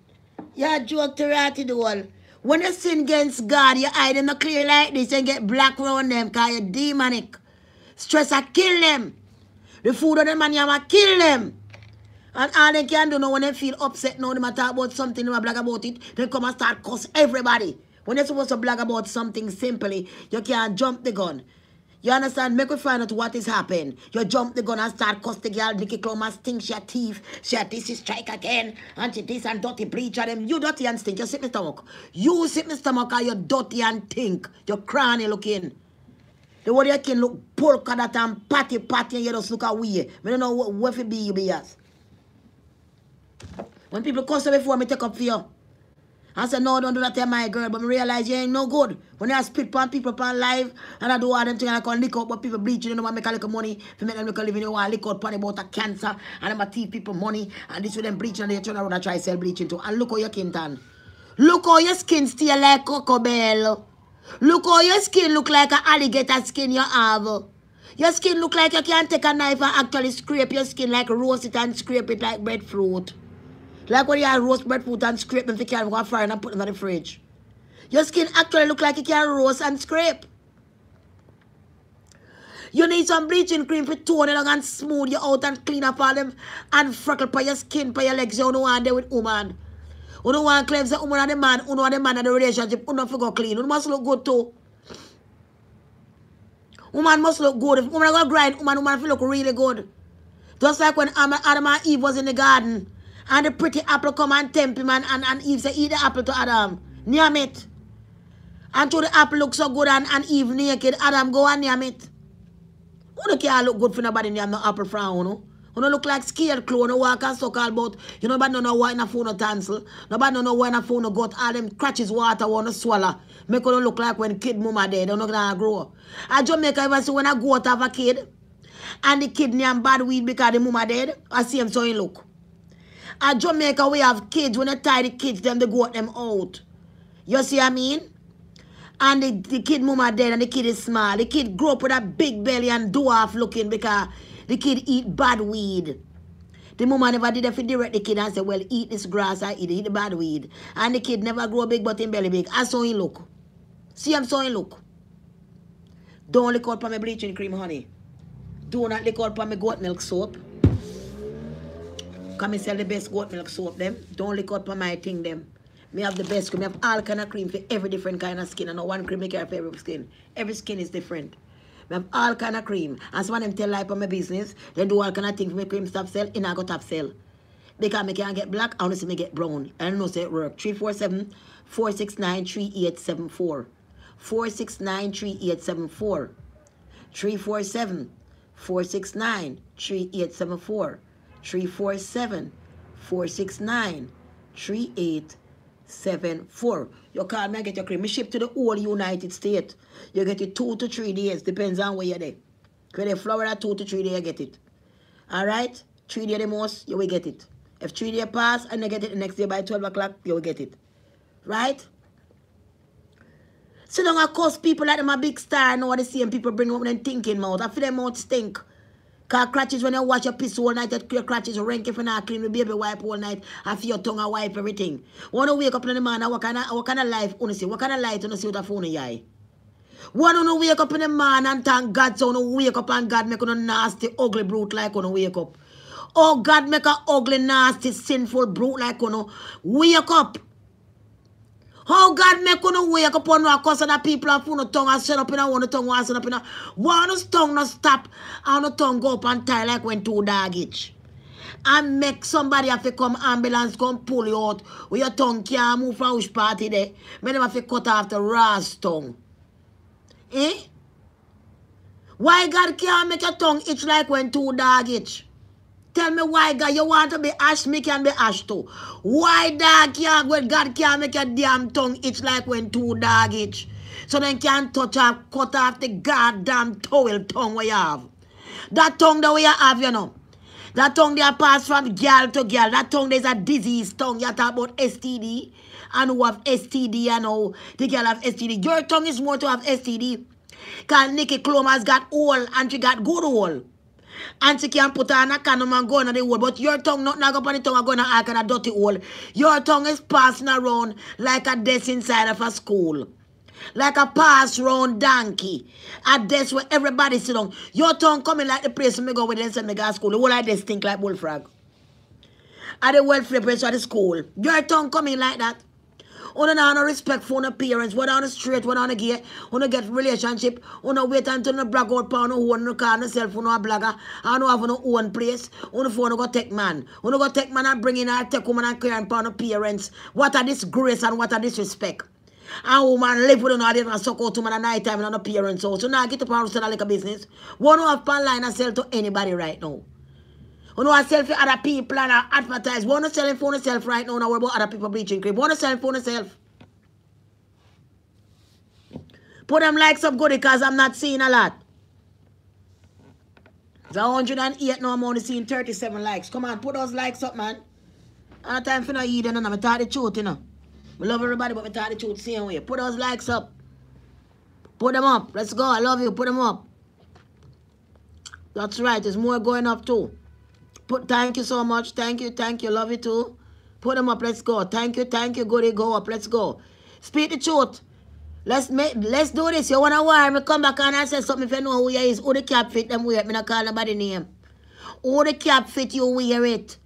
Yeah, joke to ratty the wall. When you sin against God, your eye them clear like this and get black around them because you're demonic. Stress I kill them. The food on them man, you want kill them. And all they can do now when they feel upset now, they talk about something, they blog about it, they come and start cuss everybody. When you're supposed to blog about something simply, you can't jump the gun. You understand? Make we find out what is happening. You jump the gun and start cuss the girl. Nikki Clomas think she a thief. She a this is strike again. And she this and dirty breach of them. You dirty and stink. You sit in stomach. You sit in stomach and you dirty and think. You cranny looking. The way you can look polka that and patty patty and you just look away. I don't know what, what it be you be as. When people cuss before me take up for you. I said, no, don't do that to my girl. But I realize you ain't no good. When I spit on people on live and I do all them things and I can lick out but people bleaching, you know, I make a little money to make them look a living. You want to lick out pan about a cancer and I'm a thief people money and this with them bleaching and they turn around and try sell bleaching too. And look how your skin tan. Look how your skin still like Coco Bell. Look how your skin look like an alligator skin you have. Your skin look like you can't take a knife and actually scrape your skin like roast it and scrape it like breadfruit. Like when you have roast breadfruit and scrape them, if you can go fire and put them in the fridge. Your skin actually look like you can roast and scrape. You need some bleaching cream to tone it and smooth you out and clean up all them and freckle by your skin, by your legs. You don't want to with woman. You don't want to claim the woman and the man, you know the man in the relationship, you don't go clean. You must look good too. Woman must look good. If woman go grind, woman, woman feel look really good. Just like when Adam and Eve was in the garden and the pretty apple come and tempt him and, and, and Eve say, eat the apple to Adam. Name it. And to the apple look so good and, and Eve naked, Adam go and name it. You can't look good for nobody name no apple from you know. You don't look like scared clown, you walk and suck all about. You know, nobody don't know why in a phone no tonsil. Nobody don't know why in a phone no gut. All them crutches water want to swallow. Make you look like when kid mama dead, they're not gonna grow. At Jamaica, if I see when I go out have a kid, and the kid name bad weed because the mama dead, I see him so he look. At Jamaica, we have kids, when they tie the kids, them they go them out. You see what I mean? And the, the kid mama dead and the kid is small. The kid grow up with a big belly and dwarf looking because the kid eat bad weed. The mama never did if direct the kid and say, well, eat this grass, I eat, eat the bad weed. And the kid never grow big but in belly big. I saw him look. See him saw him look. Don't lick out for my bleaching cream, honey. Do not lick out for my goat milk soap. Come and sell the best goat milk soap them. Don't lick out for my thing them. Me have the best cream. Me have all kind of cream for every different kind of skin. I know one cream make care for every skin. Every skin is different. Me have all kind of cream. And so when them tell life on my business, they do all kind of things for my cream stop sell, and I go top sell. Because me can get black, I want to see me get brown. I don't know say it work. 347 469 3874. 469 3874. 347 469 3874. 347 469 3874. You call me and get your cream. Me ship to the whole United States. You get it two to three days. Depends on where you're there. You're Florida, two to three days, you get it. Alright? Three days the most, you will get it. If three days pass and you get it the next day by 12 o'clock, you will get it. Right? So don't of course people like them a big star know what they see people bring up them thinking mouth. I feel them mouth stink. Cause crutches when you wash your piss all night, your crutches rank if you not clean the baby wipe all night, I feel your tongue and wipe everything. Wanna wake up in the morning, what kind of what kind of life wanna see? What kind of light wanna see with a phone in your eye? Wanna wake up in the morning and thank God so wanna wake up and God make a nasty, ugly brute like wanna wake up. Oh God make a ugly, nasty, sinful brute like wanna wake up. How God make you wake up on a cause of the people and phone tongue and set up in a one tongue and up in a one tongue not stop and the tongue go up and tie like when two dog itch. And make somebody have to come ambulance come pull you out with your tongue can't move from which party there. Me never have to cut off the ras tongue. Eh? Why God can't make your tongue itch like when two dog itch? Tell me why God you want to be ash, me can be ash too. Why dog can't when God can't make your damn tongue itch like when two dog itch? So then can't touch off, cut off the goddamn towel tongue we have. That tongue that we have, you know. That tongue they pass from girl to girl. That tongue there's a disease tongue. You talk about STD. And who have STD and how the girl have STD. Your tongue is more to have STD. Because Nikki Clomas got old and she got good old. And she can put on a condom and go in the hole. But your tongue not not up on the tongue and go in a, a dirty hole. Your tongue is passing around like a desk inside of a school. Like a pass round donkey. A desk where everybody sit down. Your tongue coming like the place me go with them send me go school. The whole of this stink like bullfrog. At the welfare place at the school. Your tongue coming like that. Una not no respect for no parents, whether on the street, whether on the gate, una get relationship, una wait until no brag out pa no own no car, no cell phone, no blagger, and no have no own place, una phone go take man. Una go take man and bring in her take woman and care and pa no parents. What a disgrace and what a disrespect. And woman live with another and suck out to man at night time and no parents house. So now get up and sell like a business. One have pan line and sell to anybody right now. You know, I sell for other people and I advertise. One to selling for yourself right now. Now, what about other people bleaching cream? One to selling for yourself. Put them likes up good because I'm not seeing a lot. It's 108 now. I'm only seeing 37 likes. Come on, put those likes up, man. And time for no eat and I'm talk the truth, you know. We love everybody, but we talk the truth same way. Put those likes up. Put them up. Let's go. I love you. Put them up. That's right. There's more going up too. Put thank you so much. Thank you, thank you. Love you too. Put them up. Let's go. Thank you, thank you. Goody, go up. Let's go. Speak the truth. Let's make let's do this. You wanna war me come back and I say something if you know who you is. Who the cap fit them wear. Me not call nobody name. Who the cap fit you wear it.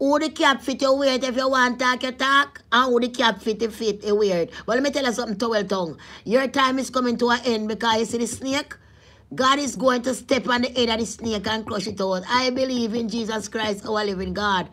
Who the cap fit you wear it if you want to talk you talk. And who the cap fit you fit you wear it. But let me tell you something, Towel Tongue. Your time is coming to an end because you see the snake. God is going to step on the head of the snake and crush it out. I believe in Jesus Christ, our living God.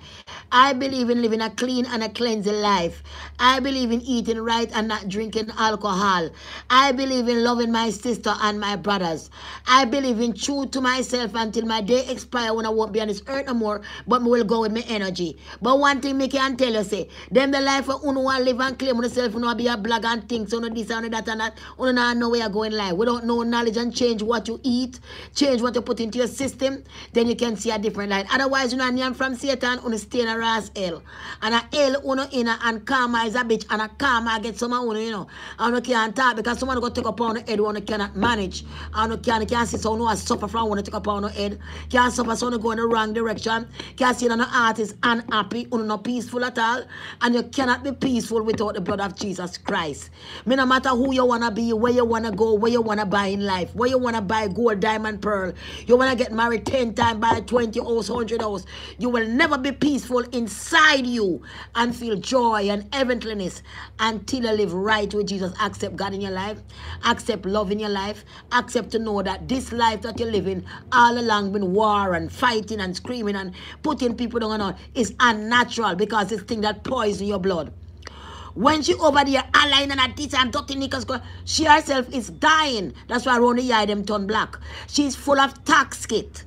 I believe in living a clean and a cleansing life. I believe in eating right and not drinking alcohol. I believe in loving my sister and my brothers. I believe in true to myself until my day expire when I won't be on this earth no more, but me will go with my energy. But one thing me can tell you, say, them the life of uno want live and claim yourself, uno be a blog and things, uno this and that and that, uno not know where you're going life. We don't know knowledge and change what you eat, change what you put into your system, then you can see a different light. Otherwise, you know, name from Satan, you stay in a ras hell. And a hell, you know, in a, and karma is a bitch, and a karma get some of you know, and you can't talk because someone go take up on the head you cannot manage. And you can't, can't see someone who has suffer from one take up on the head. Can't suffer someone go in the wrong direction. Can't see an artist unhappy, you not peaceful at all. And you cannot be peaceful without the blood of Jesus Christ. Me no matter who you wanna be, where you wanna go, where you wanna buy in life, where you wanna buy gold, diamond, pearl. You wanna get married 10 times, buy 20 house, 100 house. You will never be peaceful inside you and feel joy and heavenliness until you live right with Jesus. Accept God in your life, accept love in your life, accept to know that this life that you're living all along been war and fighting and screaming and putting people down and on is unnatural because it's thing that poison your blood. When she over there align and at this and dirty go, she herself is dying. That's why Ronnie eye them turn black. She's full of toxic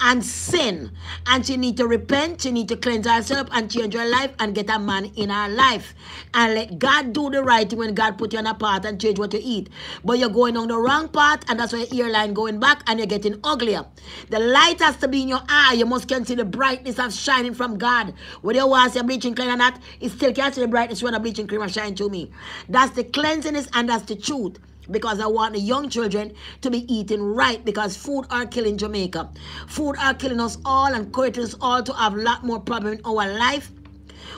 and sin. And she need to repent, she need to cleanse herself and change her life and get a man in her life. And let God do the right thing when God put you on a path and change what you eat. But you're going on the wrong path and that's why your earline going back and you're getting uglier. The light has to be in your eye. You must can see the brightness of shining from God. Whether you to see bleaching cream or not, it still can't see the brightness when a bleaching cream shine to me. That's the cleansiness and that's the truth because I want the young children to be eating right because food are killing Jamaica. Food are killing us all and creating us all to have a lot more problem in our life.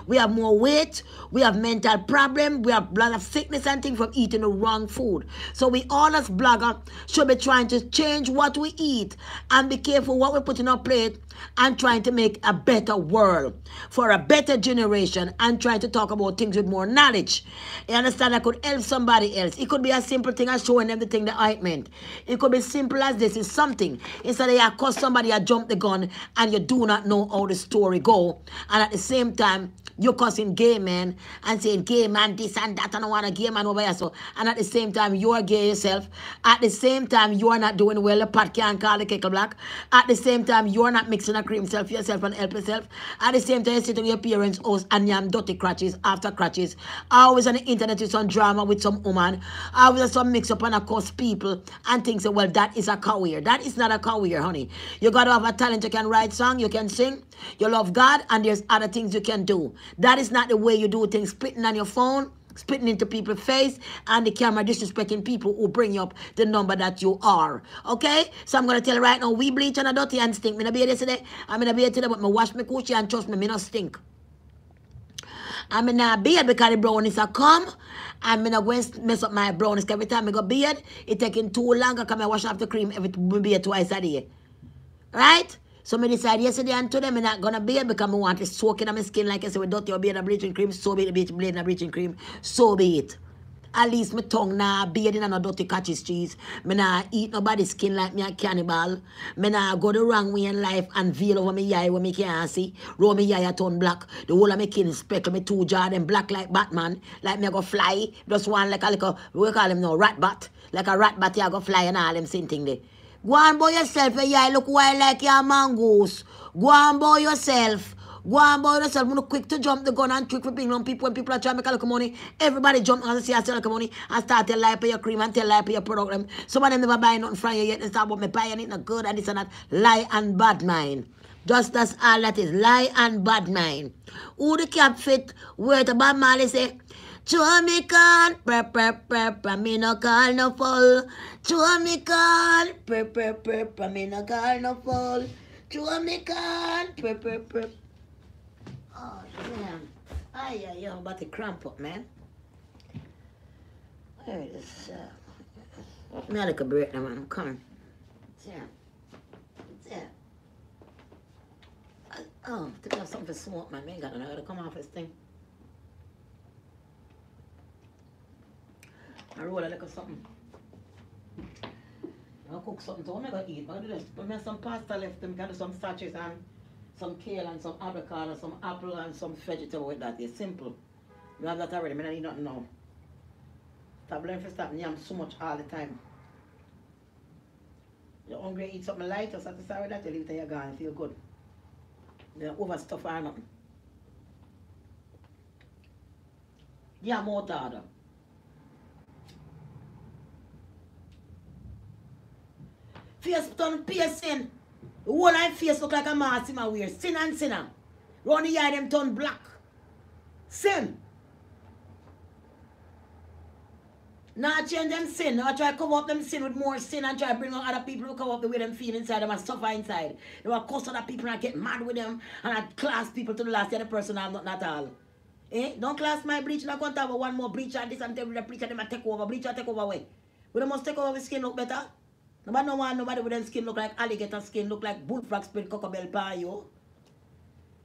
We have more weight. We have mental problem. We have a lot of sickness and things from eating the wrong food. So we all as blogger should be trying to change what we eat and be careful what we put in our plate and trying to make a better world for a better generation and trying to talk about things with more knowledge. You understand? I could help somebody else. It could be a simple thing as showing them the thing that I meant. It could be simple as this is something. Instead of you cause somebody a jump the gun and you do not know how the story go. And at the same time, you're cussing gay men and saying gay man this and that and I want a gay man over here. So and at the same time you're gay yourself. At the same time you are not doing well. The pot can't call the black. At the same time you're not mixing a cream self yourself and help yourself. At the same time you sit your parents' house and yam dirty crutches after crutches. Always on the internet with some drama with some woman. Always some mix up and a cuss people and things say well that is a career. That is not a career honey. You gotta have a talent. You can write song. You can sing. You love God and there's other things you can do. That is not the way you do things. Spitting on your phone, spitting into people's face, and the camera disrespecting people who bring up the number that you are. Okay? So I'm to tell you right now, we bleach and a dirty and stink. I'm going to be here today. I'm to be here today, but I wash my coochie and trust me, me not stink. I'm not beard because the brownies are come. I'm not going to mess up my brownies. Every time I go beard, it taking too long. I come and wash off the cream every beard twice a day. Right? So me decide yesterday and today I'm not gonna be it because I want to soak in my skin like I said with dirty or beard and bleaching cream, so be it, bleach blade and bleaching cream, so be it. At least my tongue nah beard in no dirty catches cheese. Me nah eat nobody's skin like me a cannibal. Me nah go the wrong way in life and veil over me eye when me can't see. Roll me eye turn black. The whole of me kin speckle me two jaw them black like Batman. Like me go fly. Just one like a little, we call him now, rat bat. Like a rat bat, I go fly and all them same thing there. Go on boy yourself, a yeah, look wild like your mongoose. Go on boy yourself. Go on boy yourself. When quick to jump the gun and trick for being on people when people are trying to make a little money. Everybody jump and see us little money and start tell lie for your cream and tell lie for your product. Them. Some of them never buy nothing from you yet. They start about me buying it not good and this and that. Lie and bad mind. Just that's all that is. Lie and bad mind. Who the cap fit? Where the bad man say? Call, prep, prep, prep, I me no call no fall. Call, prep, prep, prep, I me no call no fall. Call, prep, prep, prep. Oh, damn. Ay, ay, I'm about to cramp up, man. Where is, uh, me a little break now, man, I'm coming. Yeah. Yeah. I, oh, I think I have something for smoke, man. Me ain't got nothing. I gotta come off this thing. I roll a little something. I'll cook something so I'm gonna eat. I'll do this. But have some pasta left. I can do some sachets and some kale and some avocado, some apple and some vegetable with that. It's simple. You have that already. I don't need nothing now. Stop learning for stop yam so much all the time. You're hungry, eat something light or satisfied with that, you leave it and you're feel good. You don't overstuff or nothing. Yeah, more harder. Face turn piercing. Whole line face look like a mask in my wear. Sin and sinner. Round the eye them turn black. Sin. Not change them sin. Not try to cover up them sin with more sin and try to bring out other people who cover up the way them feel inside them and suffer inside. They will cuss other people and get mad with them and I class people to the last the person have nothing at all. Eh? Don't class my bleach not going to have one more bleach and this and the bleach and them a take over. Bleach I take over way. We must take over the skin look better. Nobody no want nobody with them skin look like alligator skin, look like bullfrog spread cocobell pie, yo.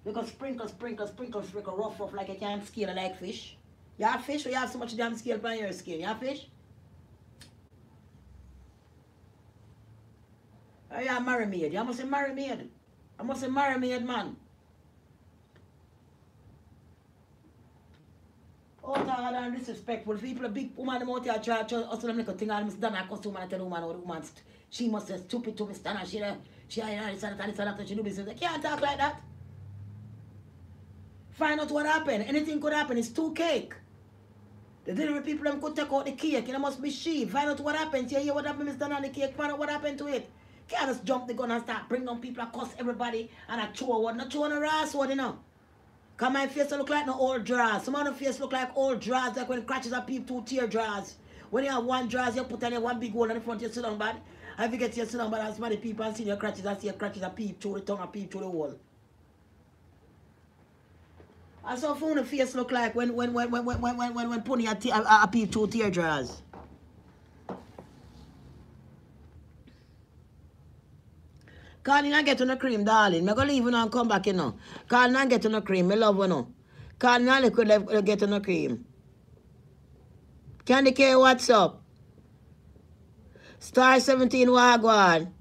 Because sprinkle, sprinkle, sprinkle, sprinkle, rough, rough, like you can't scale like fish. You have fish or you have so much damn scale on your skin? You have fish? Or you have marry maid? You must say marry maid. I must say marry maid, man. Oh, God, and disrespectful. People, a big woman, them out here try to hustle them like a thing, and Miss Donna cost woman and tell woman the woman, she must say stupid to Miss Donna. She, she, this and that, this and that, she do business. They can't talk like that. Find out what happened. Anything could happen. It's two cake. The delivery people them could take out the cake. It must be she. Find out what happened. You hear what happened, Donna, the cake. Find out what happened to it. Can't just jump the gun and start bring down people cuss everybody and a throw what not throw on a ass what you know. Cause my face look like no old drawers. Some of face look like old drawers, like when crutches are peep two tear drawers. When you have one drawers, you put on your one big hole in the front, you sit down bad. I forget get your son but as many people and see your crutches I see your crutches I peep through the tongue I peep through the wall. I saw phone the face look like when when when when when when when, when Pony had a peep through tear drawers. Carlin and get on the cream, darling. Me to leave you now and come back, you know. Carlin and get on the cream. Me love you know. Carl, and liquid get on the cream. Candy K, what's up? Star 17 Wagwan.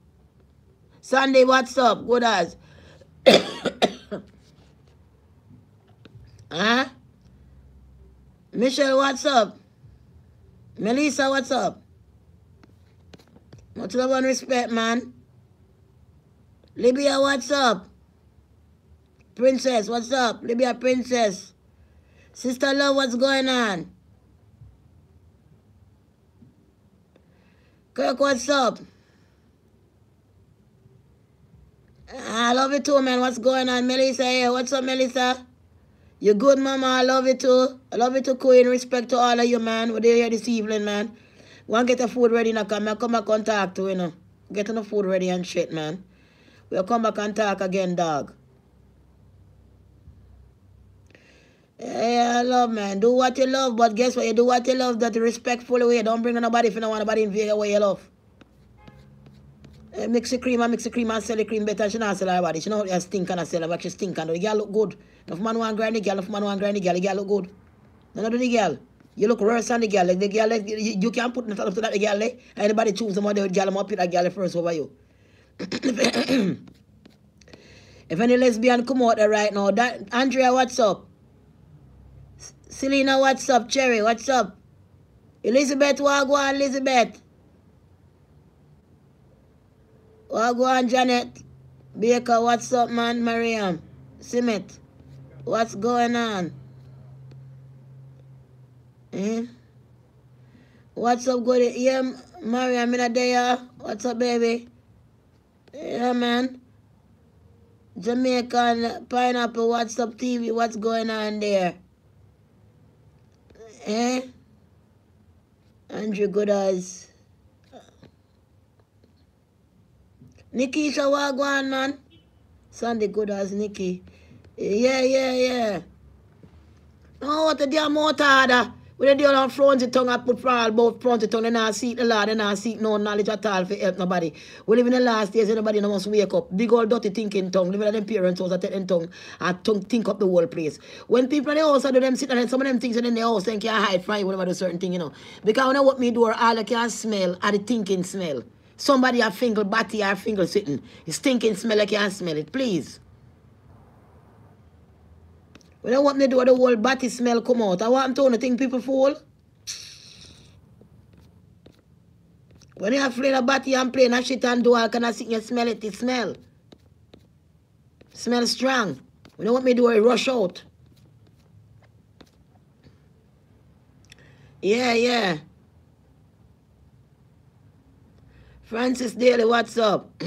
Sunday, what's up? Good as. <coughs> huh? Michelle, what's up? Melissa, what's up? Much love and respect, man. Libya, what's up? Princess, what's up? Libya Princess. Sister Love, what's going on? Kirk, what's up? I love you too, man. What's going on? Melissa here. What's up, Melissa? You good, mama? I love you too. I love you too, Queen. Respect to all of you, man. We're here this evening, man. Want to get the food ready now, come. Come back and talk to you, know. Getting the food ready and shit, man. We'll come back and talk again, dog. Yeah, love, man. Do what you love, but guess what? You do what you love that respectful way. Don't bring nobody if you don't want nobody invade your way you love. Uh, mix the cream and mix the cream and sell the cream better. She not sell her body. She know how stink and sell her, but she stink and the girl look good. If man want grind the girl, if man want grind the girl, the girl look good. None of the girl. You look worse than the girl. Like the girl, like, you, you can't put nothing up to that the girl. Like. Anybody choose the mother with girl, I'm up that girl first over you. <coughs> if any lesbian come out there right now, that Andrea, what's up? Selena, what's up? Cherry, what's up? Elizabeth, Wagwan, Elizabeth. Wagwan, Janet. Baker, what's up, man? Mariam. Simit, what's going on? Eh? What's up, good? Yeah, Mariam, in day, What's up, baby? Yeah, man. Jamaican Pineapple, what's up, TV? What's going on there? Eh? Andrew Good Eyes. Nikki Shawagwan, man. Sunday Good Eyes, Nikki. Yeah, yeah, yeah. Oh, what the damn motor when they deal on front of tongue, I put for all both front of tongue, and I seek the Lord, and I seek no knowledge at all for help nobody. We live in the last days, nobody no must wake up. Big old dirty thinking tongue, living at them parents' house, take them tongue, and tongue think up the whole place. When people in the house, I do them sit and some of them things in the house, they can't hide from you whenever do certain thing, you know. Because when I what me do, all I can smell are the thinking smell. Somebody a finger batty or finger sitting. It's stinking smell, I can't smell it, please. When I want me to do the whole body smell come out, I want to think people fool. When you have playing a body and playing a shit and do all kind of thing, you smell it, it smell. Smell strong. When you want me to do it, rush out. Yeah, yeah. Francis Daly, what's up? <coughs>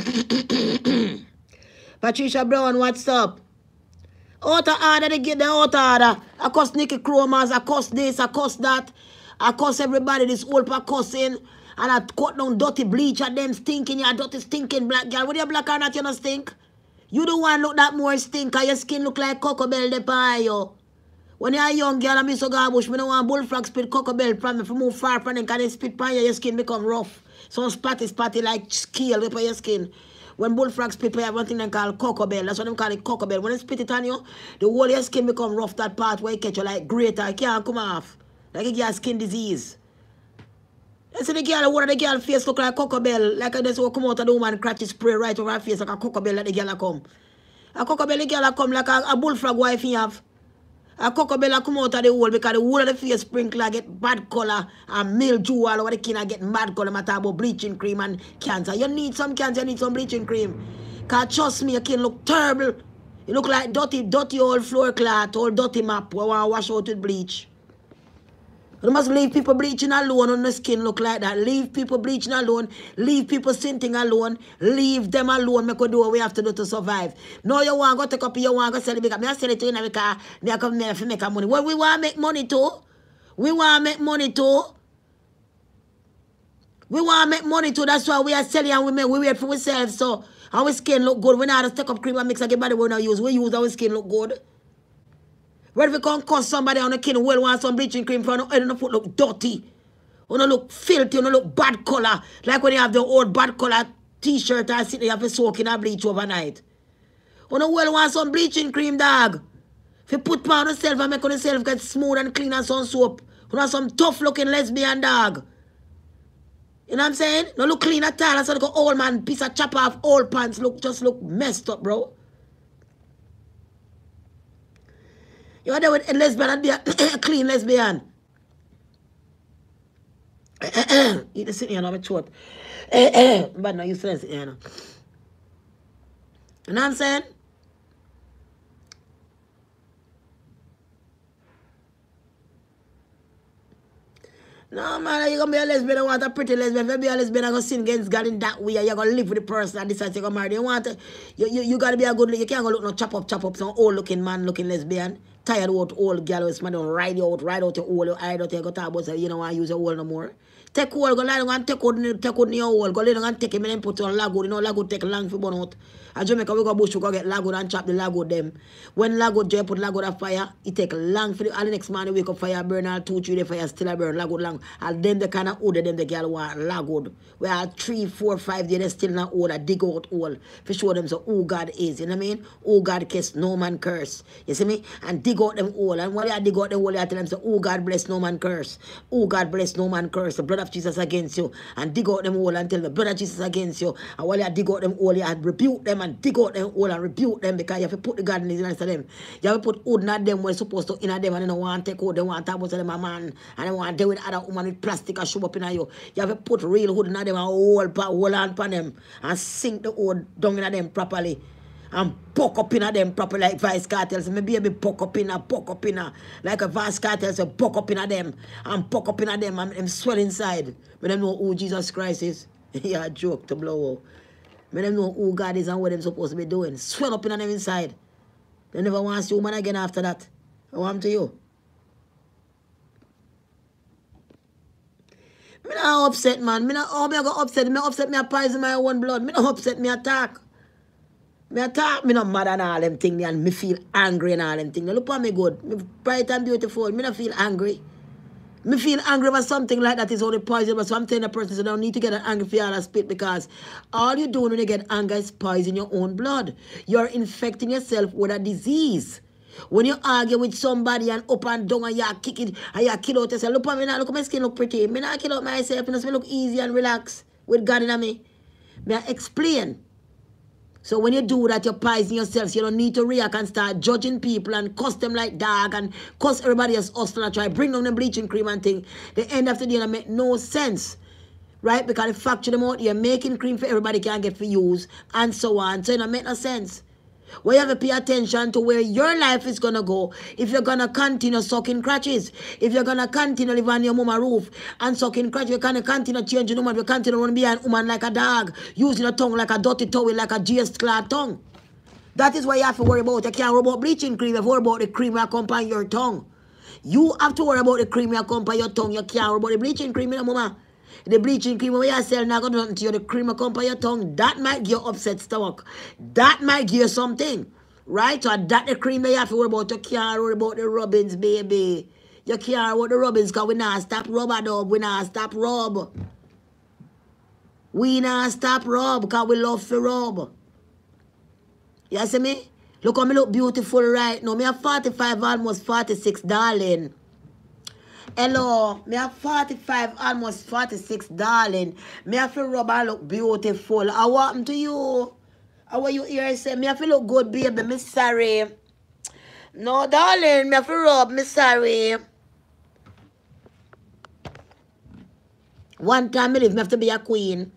Patricia Brown, what's up? Out of order, they get the out order. I cost Nicky Chromas, I cost this, I cost that. I cost everybody this old per cussing. And I cut down dirty bleach at them stinking, you dirty stinking black girl. With your black or not, you not stink? You the one look that more stink, your skin look like Cocoa Bell de pie. When you're a young girl, I'm so garbage, me don't want bullfrog spit Cocoa Bell from me, you move far from them, because they spit pan your skin become rough. Some spotty spotty like scale up your skin. When bullfrogs you have one thing they call cocoa bell. That's what they call it cocoa bell. When they spit it on you, the whole your skin become rough, that part where it catch you like greater. It can't come off. Like you get skin disease. You see the girl, one of the girl face look like cocoa bell. Like this will come out of the woman crotch spray right over her face like a cocoa bell like the girl come. A cocoa bell the girl come like a, a bullfrog wife you have. A cockabella come out of the hole because the whole of the face sprinkler get bad color and mildew all over the kin get mad color. Matter about bleaching cream and cancer. You need some cancer, you need some bleaching cream. Cause trust me, your can look terrible. You look like dirty, dirty old floor cloth, old dirty map where I wash out with bleach. You must leave people bleaching alone on the skin look like that. Leave people bleaching alone. Leave people sinting alone. Leave them alone. Make we do what we have to do to survive. No, you want to go take up, you want to sell it because I sell it to you because I come here to make money. Well, we want to make money too. We want to make money too. We want to make money too. That's why we are selling and we make, we wait for ourselves. So our skin look good. We not just take up cream and mix again, but we not use. We use our skin look good. Where if you can cuss somebody on the kin well want some bleaching cream for the foot look dirty. You don't look filthy, you don't look bad color. Like when you have the old bad color t-shirt and sit there, you have to soak in a bleach overnight. You don't well want some bleaching cream, dog. If you put on yourself and make yourself get smooth and clean and some soap. You know some tough looking lesbian dog. You know what I'm saying? No look clean at all. That's why the old man piece of chop off old pants look just look messed up, bro. You're there with a lesbian and be a <coughs> clean lesbian. Eat the sitting on my throat. <coughs> but no, you still sitting here. You know what I'm saying? No, man, you're gonna be a lesbian. You want a pretty lesbian. If you be a lesbian, you're gonna sin against God in that way. You're gonna live with the person and decide you're gonna marry. You want to, you, you, you gotta be a good, you can't go look no chop up, chop up, some old looking man looking lesbian. Tired out old girl with somebody ride you out, ride out your old, you hide out, you go talk about, you know, I use your old no more. Take hold, go lie and take out, take out your old, go down and take him and then put on lagoon. You know, lagoon take long for burn out. At Jamaica, we go bush, we go get lagoon and chop the lagoon them. When lagoon, Jay put lagoon on fire, it take long for the, and the next morning, wake up fire, burn all two, three, the fire still a burn, lagoon long. And then the kind of order them the girl want lagoon. We are three, four, five days, they still not order, dig out all. For show them so who God is, you know what I mean? Who God kiss, no man curse. You see me? And dig out them all. And when they dig out the whole, I tell them, so, oh God bless, no man curse. Oh God bless, no man curse. The blood of Jesus against you. And dig out them all and tell the of Jesus against you. And while you dig out them all, you rebuke them and dig out them all and rebuke them because you have to put the God in the of them. You have to put hood in them when supposed to in them and they don't want to take out. They want to talk about them a man. And they want to deal with other woman with plastic and show up in you. You have to put real hood in them and hold, hold on upon them and sink the hood down in them properly and poke up in them proper like Vybz Kartel. So maybe be poke up in poke up in like a Vybz Kartel so poke up in them and poke up in them and them swell inside. But them know who Jesus Christ is. <laughs> yeah, joke to blow out. But them know who God is and what them supposed to be doing. Swell up in them inside. They never want to see woman again after that. I want to you. Me not upset, man. Me not, oh, me go upset. Me upset me a poison my own blood. Me not upset, me attack. Me attack, me not mad and all them things and me feel angry and all them things. Look at me good. Me bright and beautiful. Me not feel angry. Me feel angry about something like that is only poison. But so I'm telling the person, so don't need to get an angry for all spit because all you do when you get angry is poison your own blood. You're infecting yourself with a disease. When you argue with somebody and up and down and you kick it and you kill out yourself, look at me now, look at my skin look pretty. Me not kill out myself, you know, me look easy and relax with God in me. May I explain? So when you do that, you're poisoning yourself. So you don't need to react and start judging people and cuss them like dog and cuss everybody else hustling and try bring down the bleaching cream and thing. The end of the day, that make no sense. Right? Because the factory them out you're making cream for everybody can get for use and so on. So it don't make no sense. Well, you have to pay attention to where your life is going to go. If you're going to continue sucking crutches, if you're going to continue living on your mama roof and sucking crutches, you can't continue changing woman, you continue running behind woman like a dog, using a tongue like a dirty towel, like a GS clad tongue. That is what you have to worry about. You can't worry about bleaching cream, you have to worry about the cream that accompany your tongue. You have to worry about the cream that accompany your tongue. You can't worry about the bleaching cream, you know, mama. The bleaching cream we are selling not going to do nothing to you. The cream will come by your tongue. That might give you upset stomach. That might give you something. Right? So that the cream you have to worry about. You can't worry about the rubbings, baby. You can't worry about the rubbings because we not stop rub a dub. We not stop rub. We not stop rub because we love to rub. You see me? Look how me look beautiful right now. Me have 45, almost 46, darling. Hello, me have 45, almost 46, darling. Me have to rub and look beautiful. I want to you. How are you here? Say, me have to look good, baby. Me sorry. No, darling, me have to rub. Me sorry. One time me live, me have to be a queen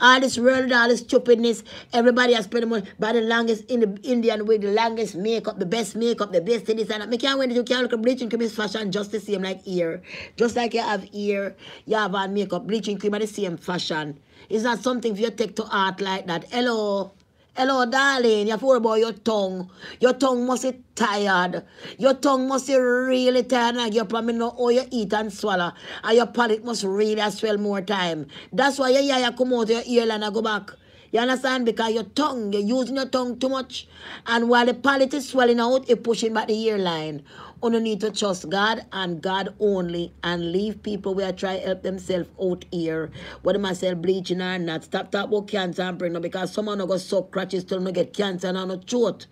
all this world, all this stupidness. Everybody has spent money by the longest in the Indian with the longest makeup, the best makeup, the best this and. Me can't wait you can't look at bleaching cream is fashion just the same like ear. Just like you have ear, you have on makeup, bleaching cream are the same fashion. It's not something for you take to art like that. Hello. Hello, darling. You have about your tongue. Your tongue must be tired. Your tongue must be really tired. And you probably know how you eat and swallow. And your palate must really swell more time. That's why your yeah, come out your ear and go back. You understand? Because your tongue, you're using your tongue too much. And while the palate is swelling out, it's pushing back the ear line. You need to trust God and God only and leave people where try help themselves out here. Whether myself bleaching or not. Stop talking about cancer and pregnant because someone go suck crutches till no get cancer and no throat.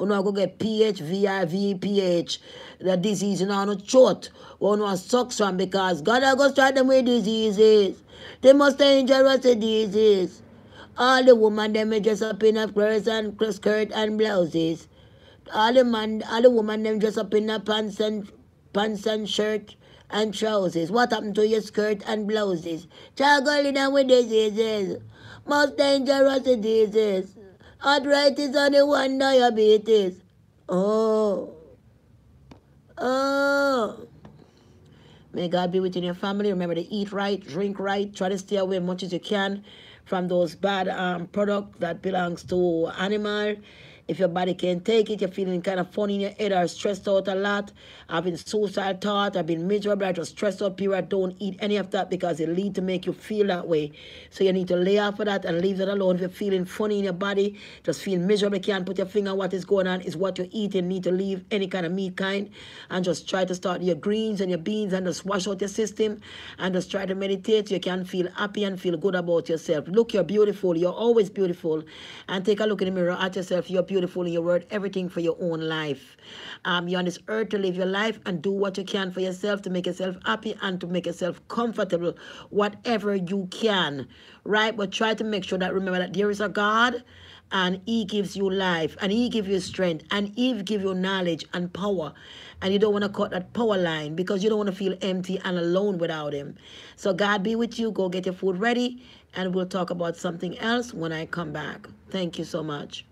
You know go get PH, VIV, PH. The disease in no throat. You know sucks from because God I go strike them with diseases. They must dangerous diseases. All the women them dress up in a dress and skirt and blouses all the man, all the women them dress up in a pants and pants and shirt and trousers. What happened to your skirt and blouses? Struggling down with diseases. Most dangerous diseases. Arthritis and the one diabetes. Oh. Oh. May God be within your family. Remember to eat right, drink right, try to stay away as much as you can from those bad um, products that belongs to animal if your body can't take it, you're feeling kind of funny in your head or stressed out a lot, having suicidal thoughts, I've been miserable, or just stressed out period, don't eat any of that because it lead to make you feel that way. So you need to lay off of that and leave that alone. If you're feeling funny in your body, just feel miserable, you can't put your finger on what is going on, is what you're eating. Need to leave any kind of meat kind and just try to start your greens and your beans and just wash out your system and just try to meditate. You can feel happy and feel good about yourself. Look, you're beautiful. You're always beautiful. And take a look in the mirror at yourself. You're beautiful beautiful and you're worth everything for your own life. Um, you're on this earth to live your life and do what you can for yourself to make yourself happy and to make yourself comfortable, whatever you can, right? But try to make sure that remember that there is a God and he gives you life and he gives you strength and he gives you knowledge and power. And you don't want to cut that power line because you don't want to feel empty and alone without him. So god be with you. Go get your food ready and we'll talk about something else when i come back. Thank you so much